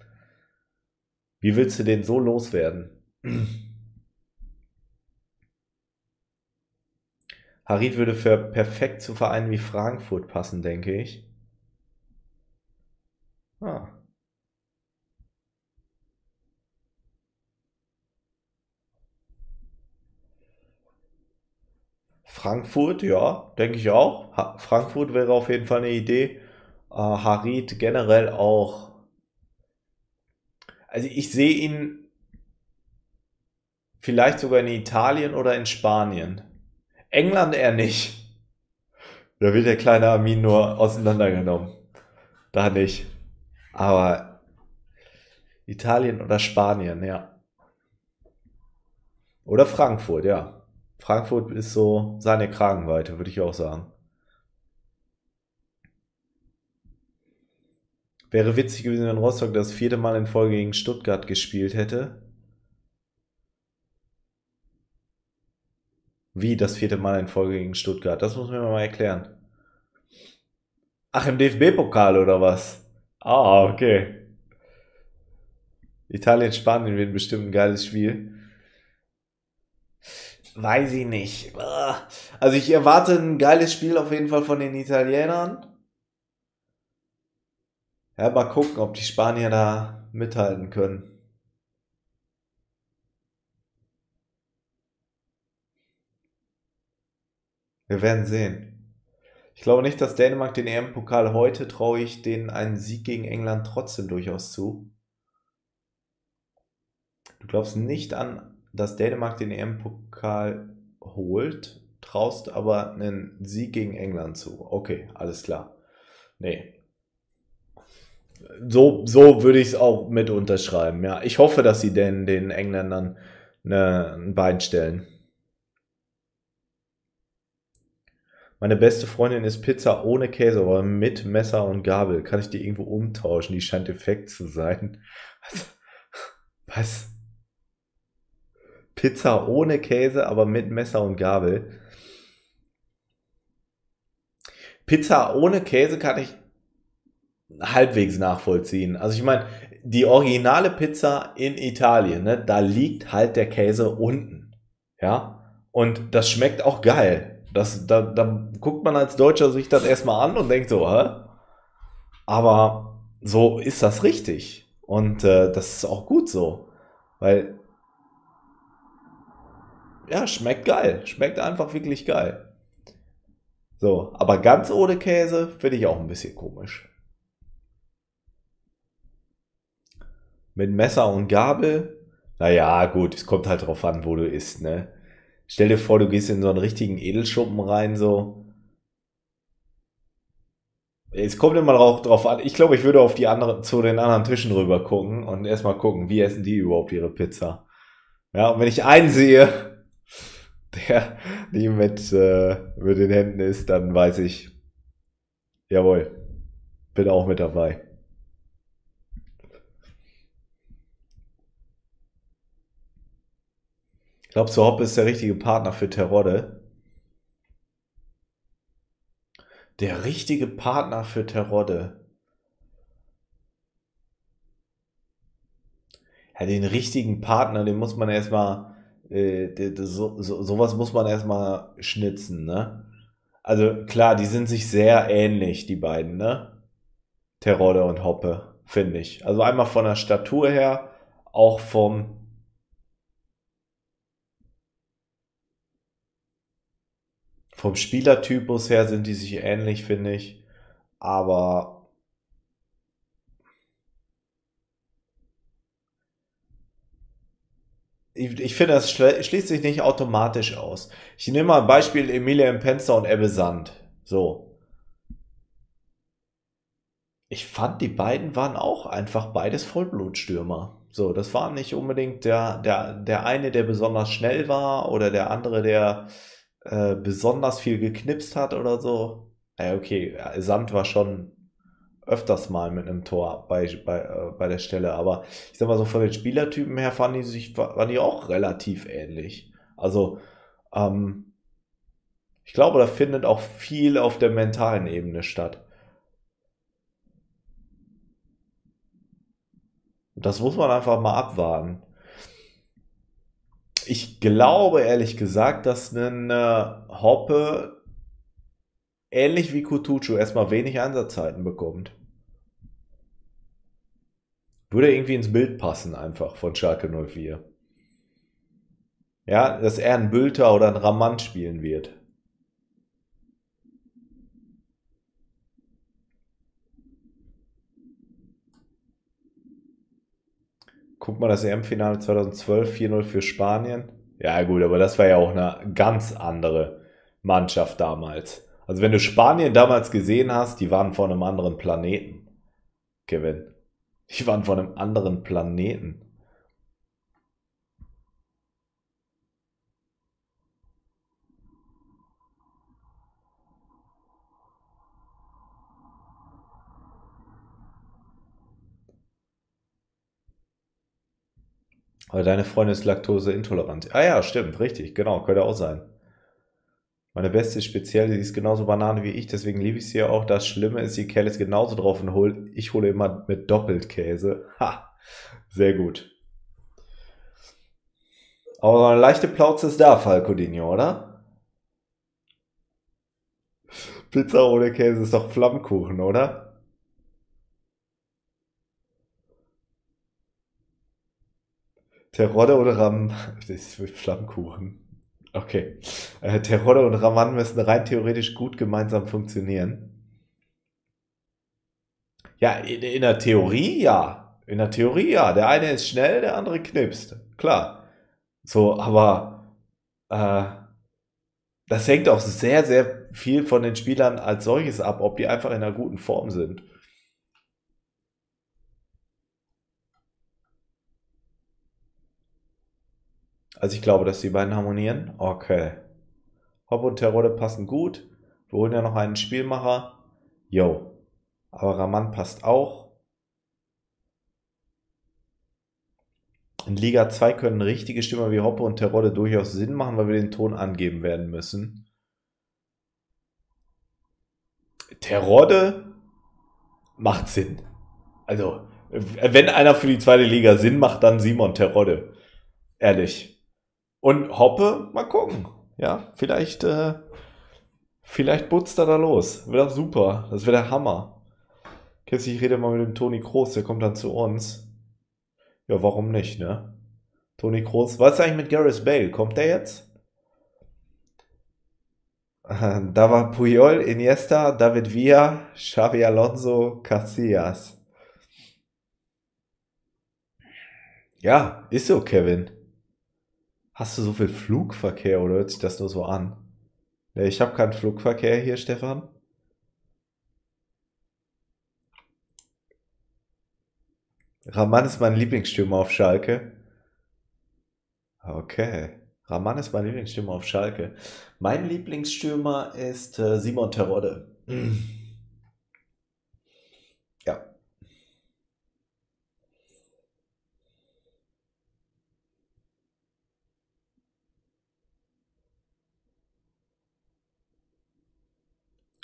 Wie willst du den so loswerden? Harid würde für perfekt zu Vereinen wie Frankfurt passen, denke ich. Ah. Frankfurt, ja, denke ich auch. Ha Frankfurt wäre auf jeden Fall eine Idee äh, Harit generell auch. Also ich sehe ihn vielleicht sogar in Italien oder in Spanien. England eher nicht. Da wird der kleine Armin nur auseinandergenommen. Da nicht. Aber Italien oder Spanien, ja. Oder Frankfurt, ja. Frankfurt ist so seine Kragenweite, würde ich auch sagen. Wäre witzig gewesen, wenn Rostock das vierte Mal in Folge gegen Stuttgart gespielt hätte. Wie das vierte Mal in Folge gegen Stuttgart? Das muss man mir mal erklären. Ach, im DFB-Pokal oder was? Ah, okay. Italien-Spanien wird bestimmt ein geiles Spiel. Weiß ich nicht. Also ich erwarte ein geiles Spiel auf jeden Fall von den Italienern. Ja, mal gucken, ob die Spanier da mithalten können. Wir werden sehen. Ich glaube nicht, dass Dänemark den EM-Pokal heute traue ich denen einen Sieg gegen England trotzdem durchaus zu. Du glaubst nicht an, dass Dänemark den EM-Pokal holt, traust aber einen Sieg gegen England zu. Okay, alles klar. Nee. So, so würde ich es auch mit unterschreiben. Ja, ich hoffe, dass sie den, den Engländern eine, ein Bein stellen. Meine beste Freundin ist Pizza ohne Käse, aber mit Messer und Gabel. Kann ich die irgendwo umtauschen? Die scheint defekt zu sein. Was? Pizza ohne Käse, aber mit Messer und Gabel. Pizza ohne Käse kann ich halbwegs nachvollziehen. Also ich meine, die originale Pizza in Italien, ne, da liegt halt der Käse unten. Ja. Und das schmeckt auch geil. Das, da, da guckt man als Deutscher sich das erstmal an und denkt so, hä? Aber so ist das richtig. Und äh, das ist auch gut so. Weil ja, schmeckt geil. Schmeckt einfach wirklich geil. So, aber ganz ohne Käse finde ich auch ein bisschen komisch. Mit Messer und Gabel, naja, gut, es kommt halt drauf an, wo du isst, ne? Stell dir vor, du gehst in so einen richtigen Edelschuppen rein, so. Es kommt immer drauf an. Ich glaube, ich würde auf die anderen, zu den anderen Tischen rüber gucken und erstmal gucken, wie essen die überhaupt ihre Pizza. Ja, und wenn ich einen sehe, der die mit, äh, mit den Händen ist, dann weiß ich, jawohl, bin auch mit dabei. Glaubst du, Hoppe ist der richtige Partner für Terodde? Der richtige Partner für Terodde. Ja, den richtigen Partner, den muss man erstmal so, so, sowas muss man erstmal schnitzen, ne? Also klar, die sind sich sehr ähnlich, die beiden, ne? Terodde und Hoppe, finde ich. Also einmal von der Statur her, auch vom vom Spielertypus her sind die sich ähnlich, finde ich. Aber ich, ich finde, das schließt sich nicht automatisch aus. Ich nehme mal ein Beispiel Emilia Impenza und Ebbe Sand. So. Ich fand, die beiden waren auch einfach beides Vollblutstürmer. So, das war nicht unbedingt der, der, der eine, der besonders schnell war oder der andere, der äh, besonders viel geknipst hat oder so. Ja, okay, Sand war schon öfters mal mit einem Tor bei, bei, äh, bei der Stelle. Aber ich sag mal so, von den Spielertypen her fanden die sich waren die auch relativ ähnlich. Also, ähm, ich glaube, da findet auch viel auf der mentalen Ebene statt. Das muss man einfach mal abwarten. Ich glaube ehrlich gesagt, dass ein äh, Hoppe ähnlich wie Kutucu erstmal wenig Einsatzzeiten bekommt. Würde irgendwie ins Bild passen, einfach von Schalke 04. Ja, dass er ein Bülter oder ein Raman spielen wird. Guck mal, das EM-Finale 2012, 4-0 für Spanien. Ja, gut, aber das war ja auch eine ganz andere Mannschaft damals. Also wenn du Spanien damals gesehen hast, die waren von einem anderen Planeten. Kevin. Die waren von einem anderen Planeten. Aber deine Freundin ist laktoseintolerant. Ah ja, stimmt, richtig, genau, könnte auch sein. Meine Beste ist speziell, sie ist genauso Banane wie ich, deswegen liebe ich sie ja auch. Das Schlimme ist, die Kelle ist genauso drauf und holt. Ich hole immer mit Doppelkäse. Ha! Sehr gut. Aber eine leichte Plauze ist da, Falcodinho, oder? Pizza ohne Käse ist doch Flammkuchen, oder? Terodde oder Ram... Das ist Flammkuchen. Okay. Äh, Terodde und Raman müssen rein theoretisch gut gemeinsam funktionieren. Ja, in, in der Theorie ja. In der Theorie ja. Der eine ist schnell, der andere knipst. Klar. So, aber äh, das hängt auch sehr, sehr viel von den Spielern als solches ab, ob die einfach in einer guten Form sind. Also ich glaube, dass die beiden harmonieren. Okay. Hopp und Terodde passen gut. Wir holen ja noch einen Spielmacher. Yo. Aber Raman passt auch. In Liga 2 können richtige Stürmer wie Hoppe und Terodde durchaus Sinn machen, weil wir den Ton angeben werden müssen. Terodde macht Sinn. Also, wenn einer für die zweite Liga Sinn macht, dann Simon Terodde. Ehrlich. Und Hoppe, mal gucken. Ja, vielleicht, äh, vielleicht putzt er da los. Wäre doch super. Das wäre der Hammer. Kennst ich rede mal mit dem Toni Kroos, der kommt dann zu uns. Ja, warum nicht, ne? Toni Kroos. Was ist eigentlich mit Gareth Bale? Kommt der jetzt? Da war Puyol, Iniesta, David Villa, Xavi Alonso, Casillas. Ja, ist so, Kevin. Hast du so viel Flugverkehr oder hört sich das nur so an? Nee, ich habe keinen Flugverkehr hier, Stefan. Raman ist mein Lieblingsstürmer auf Schalke. Okay. Raman ist mein Lieblingsstürmer auf Schalke. Mein Lieblingsstürmer ist äh, Simon Terodde. Ja.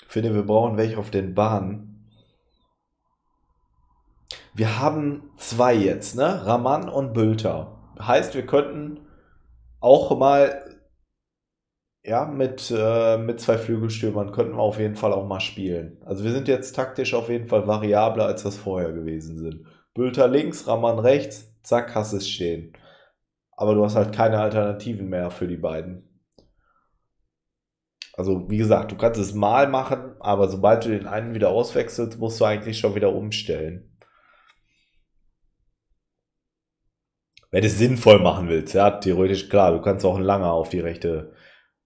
Ich finde, wir brauchen welche auf den Bahnen wir haben zwei jetzt, ne? Raman und Bülter. Heißt, wir könnten auch mal ja, mit, äh, mit zwei Flügelstürmern könnten wir auf jeden Fall auch mal spielen. Also wir sind jetzt taktisch auf jeden Fall variabler, als das vorher gewesen sind. Bülter links, Raman rechts, zack, hast es stehen. Aber du hast halt keine Alternativen mehr für die beiden. Also wie gesagt, du kannst es mal machen, aber sobald du den einen wieder auswechselst, musst du eigentlich schon wieder umstellen. wenn du es sinnvoll machen willst, ja, theoretisch klar, du kannst auch einen Langer auf die rechte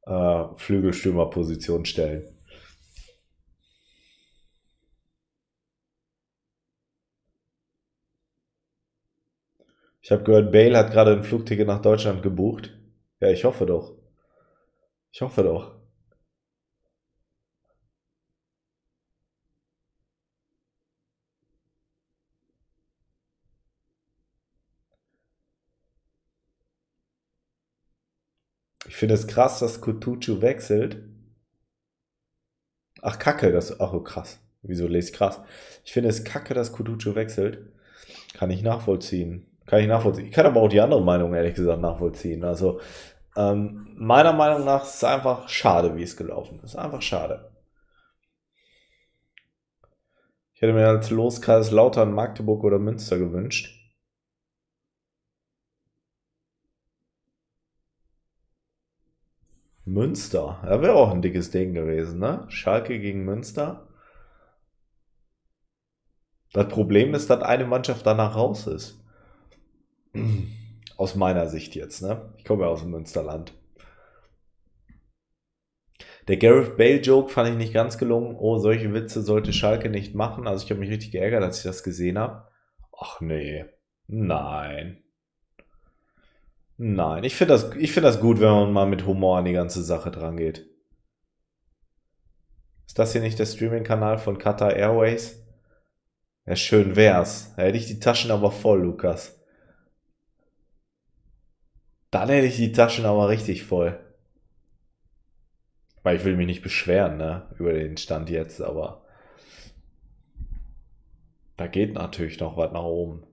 äh, Flügelstürmerposition stellen. Ich habe gehört, Bale hat gerade ein Flugticket nach Deutschland gebucht. Ja, ich hoffe doch. Ich hoffe doch. Ich finde es krass, dass Kutucu wechselt. Ach, kacke, das. Ach, oh, krass. Wieso lese ich krass? Ich finde es kacke, dass Kutucu wechselt. Kann ich nachvollziehen. Kann ich nachvollziehen. Ich kann aber auch die andere Meinung, ehrlich gesagt, nachvollziehen. Also, ähm, meiner Meinung nach ist es einfach schade, wie es gelaufen ist. Einfach schade. Ich hätte mir als Los Kaiserslautern, Magdeburg oder Münster gewünscht. Münster. Ja, wäre auch ein dickes Ding gewesen, ne? Schalke gegen Münster. Das Problem ist, dass eine Mannschaft danach raus ist. Aus meiner Sicht jetzt, ne? Ich komme ja aus dem Münsterland. Der Gareth Bale Joke fand ich nicht ganz gelungen. Oh, solche Witze sollte Schalke nicht machen. Also ich habe mich richtig geärgert, als ich das gesehen habe. Ach nee. Nein. Nein, ich finde das, find das gut, wenn man mal mit Humor an die ganze Sache dran geht. Ist das hier nicht der Streaming-Kanal von Qatar Airways? Ja, schön wär's. Da hätte ich die Taschen aber voll, Lukas. Dann hätte ich die Taschen aber richtig voll. Weil ich will mich nicht beschweren, ne, über den Stand jetzt, aber da geht natürlich noch was nach oben.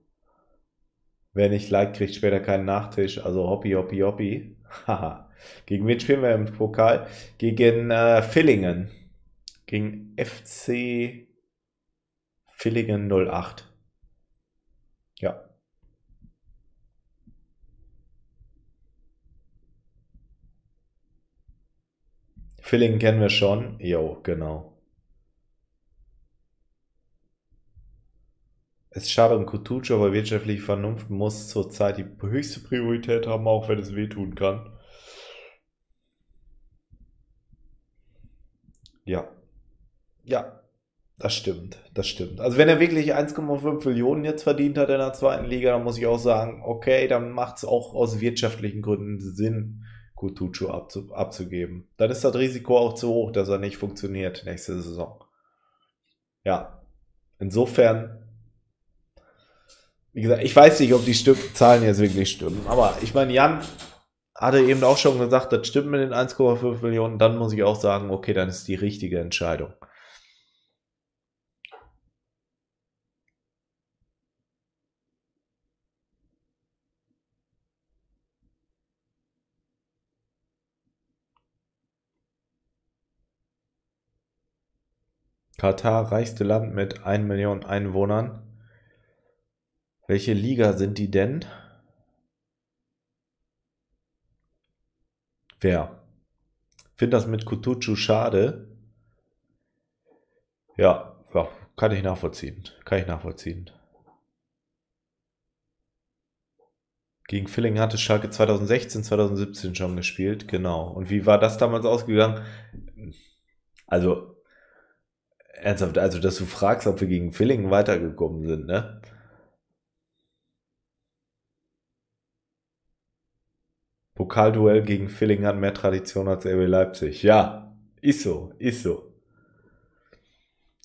Wer nicht liked, kriegt später keinen Nachtisch. Also hoppi, hoppi, hoppi. Haha. Gegen wen spielen wir im Pokal? Gegen äh, Villingen. Gegen FC Villingen 08. Ja. Villingen kennen wir schon. Jo, genau. Es ist schade um Kutucu, aber wirtschaftliche Vernunft muss zurzeit die höchste Priorität haben, auch wenn es wehtun kann. Ja. Ja, das stimmt, das stimmt. Also wenn er wirklich 1,5 Millionen jetzt verdient hat in der zweiten Liga, dann muss ich auch sagen, okay, dann macht es auch aus wirtschaftlichen Gründen Sinn, Kutucu abzu abzugeben. Dann ist das Risiko auch zu hoch, dass er nicht funktioniert nächste Saison. Ja, insofern, wie gesagt, ich weiß nicht, ob die Stimmen, Zahlen jetzt wirklich stimmen, aber ich meine, Jan hatte eben auch schon gesagt, das stimmt mit den 1,5 Millionen, dann muss ich auch sagen, okay, dann ist die richtige Entscheidung. Katar, reichste Land mit 1 Million Einwohnern. Welche Liga sind die denn? Wer? Finde das mit Kutucu schade. Ja, ja, kann ich nachvollziehen. Kann ich nachvollziehen. Gegen Filling hatte Schalke 2016, 2017 schon gespielt, genau. Und wie war das damals ausgegangen? Also, Ernsthaft, also dass du fragst, ob wir gegen Villingen weitergekommen sind, ne? Pokalduell gegen Villingen hat mehr Tradition als RB Leipzig. Ja, ist so, ist so.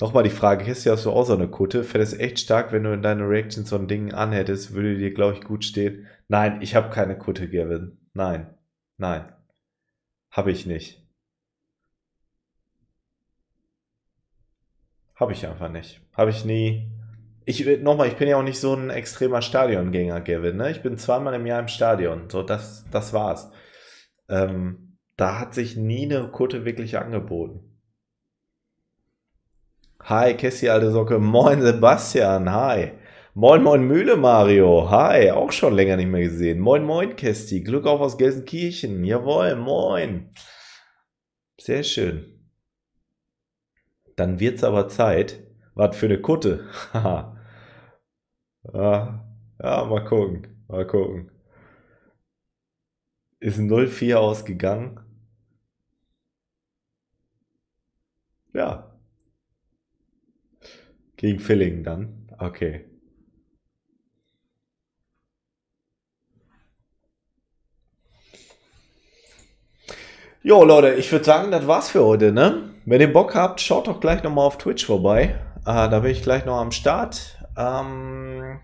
Nochmal die Frage, hast du auch so eine Kutte? Fällt es echt stark, wenn du in deine Reactions so ein Ding anhättest, würde dir, glaube ich, gut stehen. Nein, ich habe keine Kutte, Gavin. Nein, nein. Habe ich nicht. Habe ich einfach nicht. Habe ich nie. Ich nochmal, ich bin ja auch nicht so ein extremer Stadiongänger, Gavin. Ne? Ich bin zweimal im Jahr im Stadion. So, das, das war's. Ähm, da hat sich nie eine Kutte wirklich angeboten. Hi, Kessi, alte Socke. Moin, Sebastian. Hi. Moin, moin, Mühle, Mario. Hi, auch schon länger nicht mehr gesehen. Moin, moin, Kesti. Glück auf aus Gelsenkirchen. Jawohl, moin. Sehr schön. Dann wird's aber Zeit. Was für eine Kutte. ja, ja, mal gucken. Mal gucken. Ist 0-4 ausgegangen. Ja. Gegen Villingen dann. Okay. Jo, Leute, ich würde sagen, das war's für heute, ne? Wenn ihr Bock habt, schaut doch gleich nochmal auf Twitch vorbei. Äh, da bin ich gleich noch am Start. Ähm,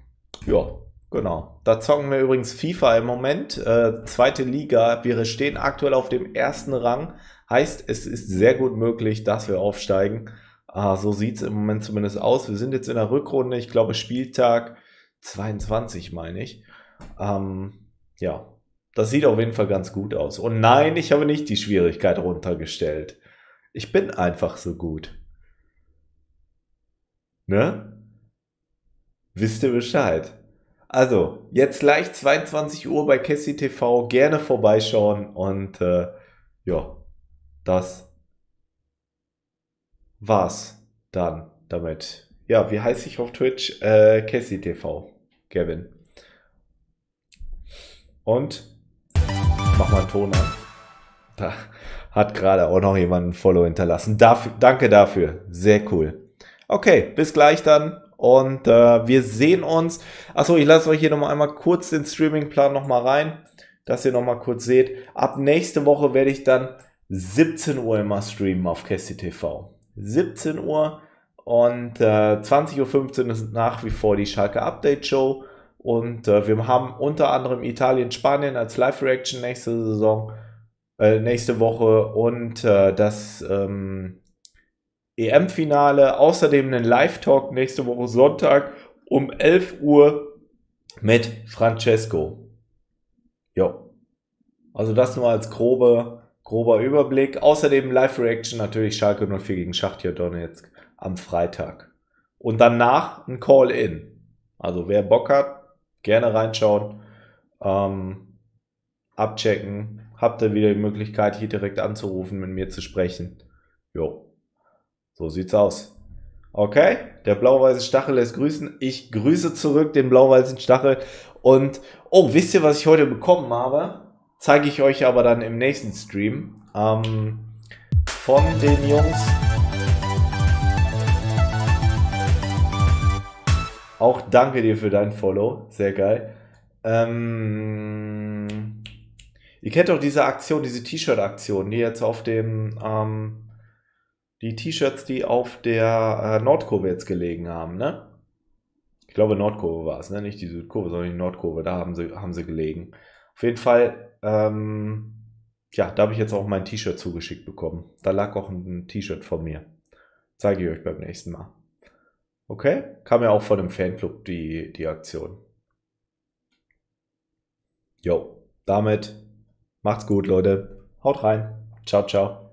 ja, genau. Da zocken wir übrigens FIFA im Moment. Äh, zweite Liga. Wir stehen aktuell auf dem ersten Rang. Heißt, es ist sehr gut möglich, dass wir aufsteigen. Äh, so sieht es im Moment zumindest aus. Wir sind jetzt in der Rückrunde. Ich glaube, Spieltag 22, meine ich. Ähm, ja, das sieht auf jeden Fall ganz gut aus. Und nein, ich habe nicht die Schwierigkeit runtergestellt. Ich bin einfach so gut. Ne? Wisst ihr Bescheid? Also, jetzt gleich 22 Uhr bei Cassie TV. Gerne vorbeischauen und äh, ja, das war's dann damit. Ja, wie heiße ich auf Twitch? Äh, Cassie TV. Kevin. Und mach mal einen Ton an. Da hat gerade auch noch jemand ein Follow hinterlassen. Dafür, danke dafür. Sehr cool. Okay, bis gleich dann. Und äh, wir sehen uns. Achso, ich lasse euch hier nochmal einmal kurz den Streamingplan nochmal rein, dass ihr nochmal kurz seht. Ab nächste Woche werde ich dann 17 Uhr immer streamen auf Kästi TV. 17 Uhr und äh, 20.15 Uhr ist nach wie vor die Schalke Update Show. Und äh, wir haben unter anderem Italien, Spanien als Live-Reaction nächste Saison, äh, nächste Woche und äh, das ähm, EM-Finale. Außerdem einen Live-Talk nächste Woche Sonntag um 11 Uhr mit Francesco. Jo. Also das nur als grobe, grober Überblick. Außerdem Live-Reaction natürlich Schalke 04 gegen Schachtja Donetsk am Freitag. Und danach ein Call-In. Also wer Bock hat, gerne reinschauen. Ähm, abchecken. Habt ihr wieder die Möglichkeit, hier direkt anzurufen, mit mir zu sprechen. Jo, so sieht's aus. Okay, der blau-weiße Stachel lässt grüßen. Ich grüße zurück den blau-weißen Stachel. Und, oh, wisst ihr, was ich heute bekommen habe? Zeige ich euch aber dann im nächsten Stream. Ähm, von den Jungs. Auch danke dir für dein Follow. Sehr geil. Ähm, ihr kennt doch diese Aktion, diese T-Shirt-Aktion, die jetzt auf dem, ähm, die T-Shirts, die auf der äh, Nordkurve jetzt gelegen haben, ne? Ich glaube, Nordkurve war es, ne? Nicht die Südkurve, sondern die Nordkurve, da haben sie, haben sie gelegen. Auf jeden Fall, ähm, ja, da habe ich jetzt auch mein T-Shirt zugeschickt bekommen. Da lag auch ein T-Shirt von mir. Zeige ich euch beim nächsten Mal. Okay? Kam ja auch von dem Fanclub die, die Aktion. Jo, damit macht's gut, Leute. Haut rein. Ciao, ciao.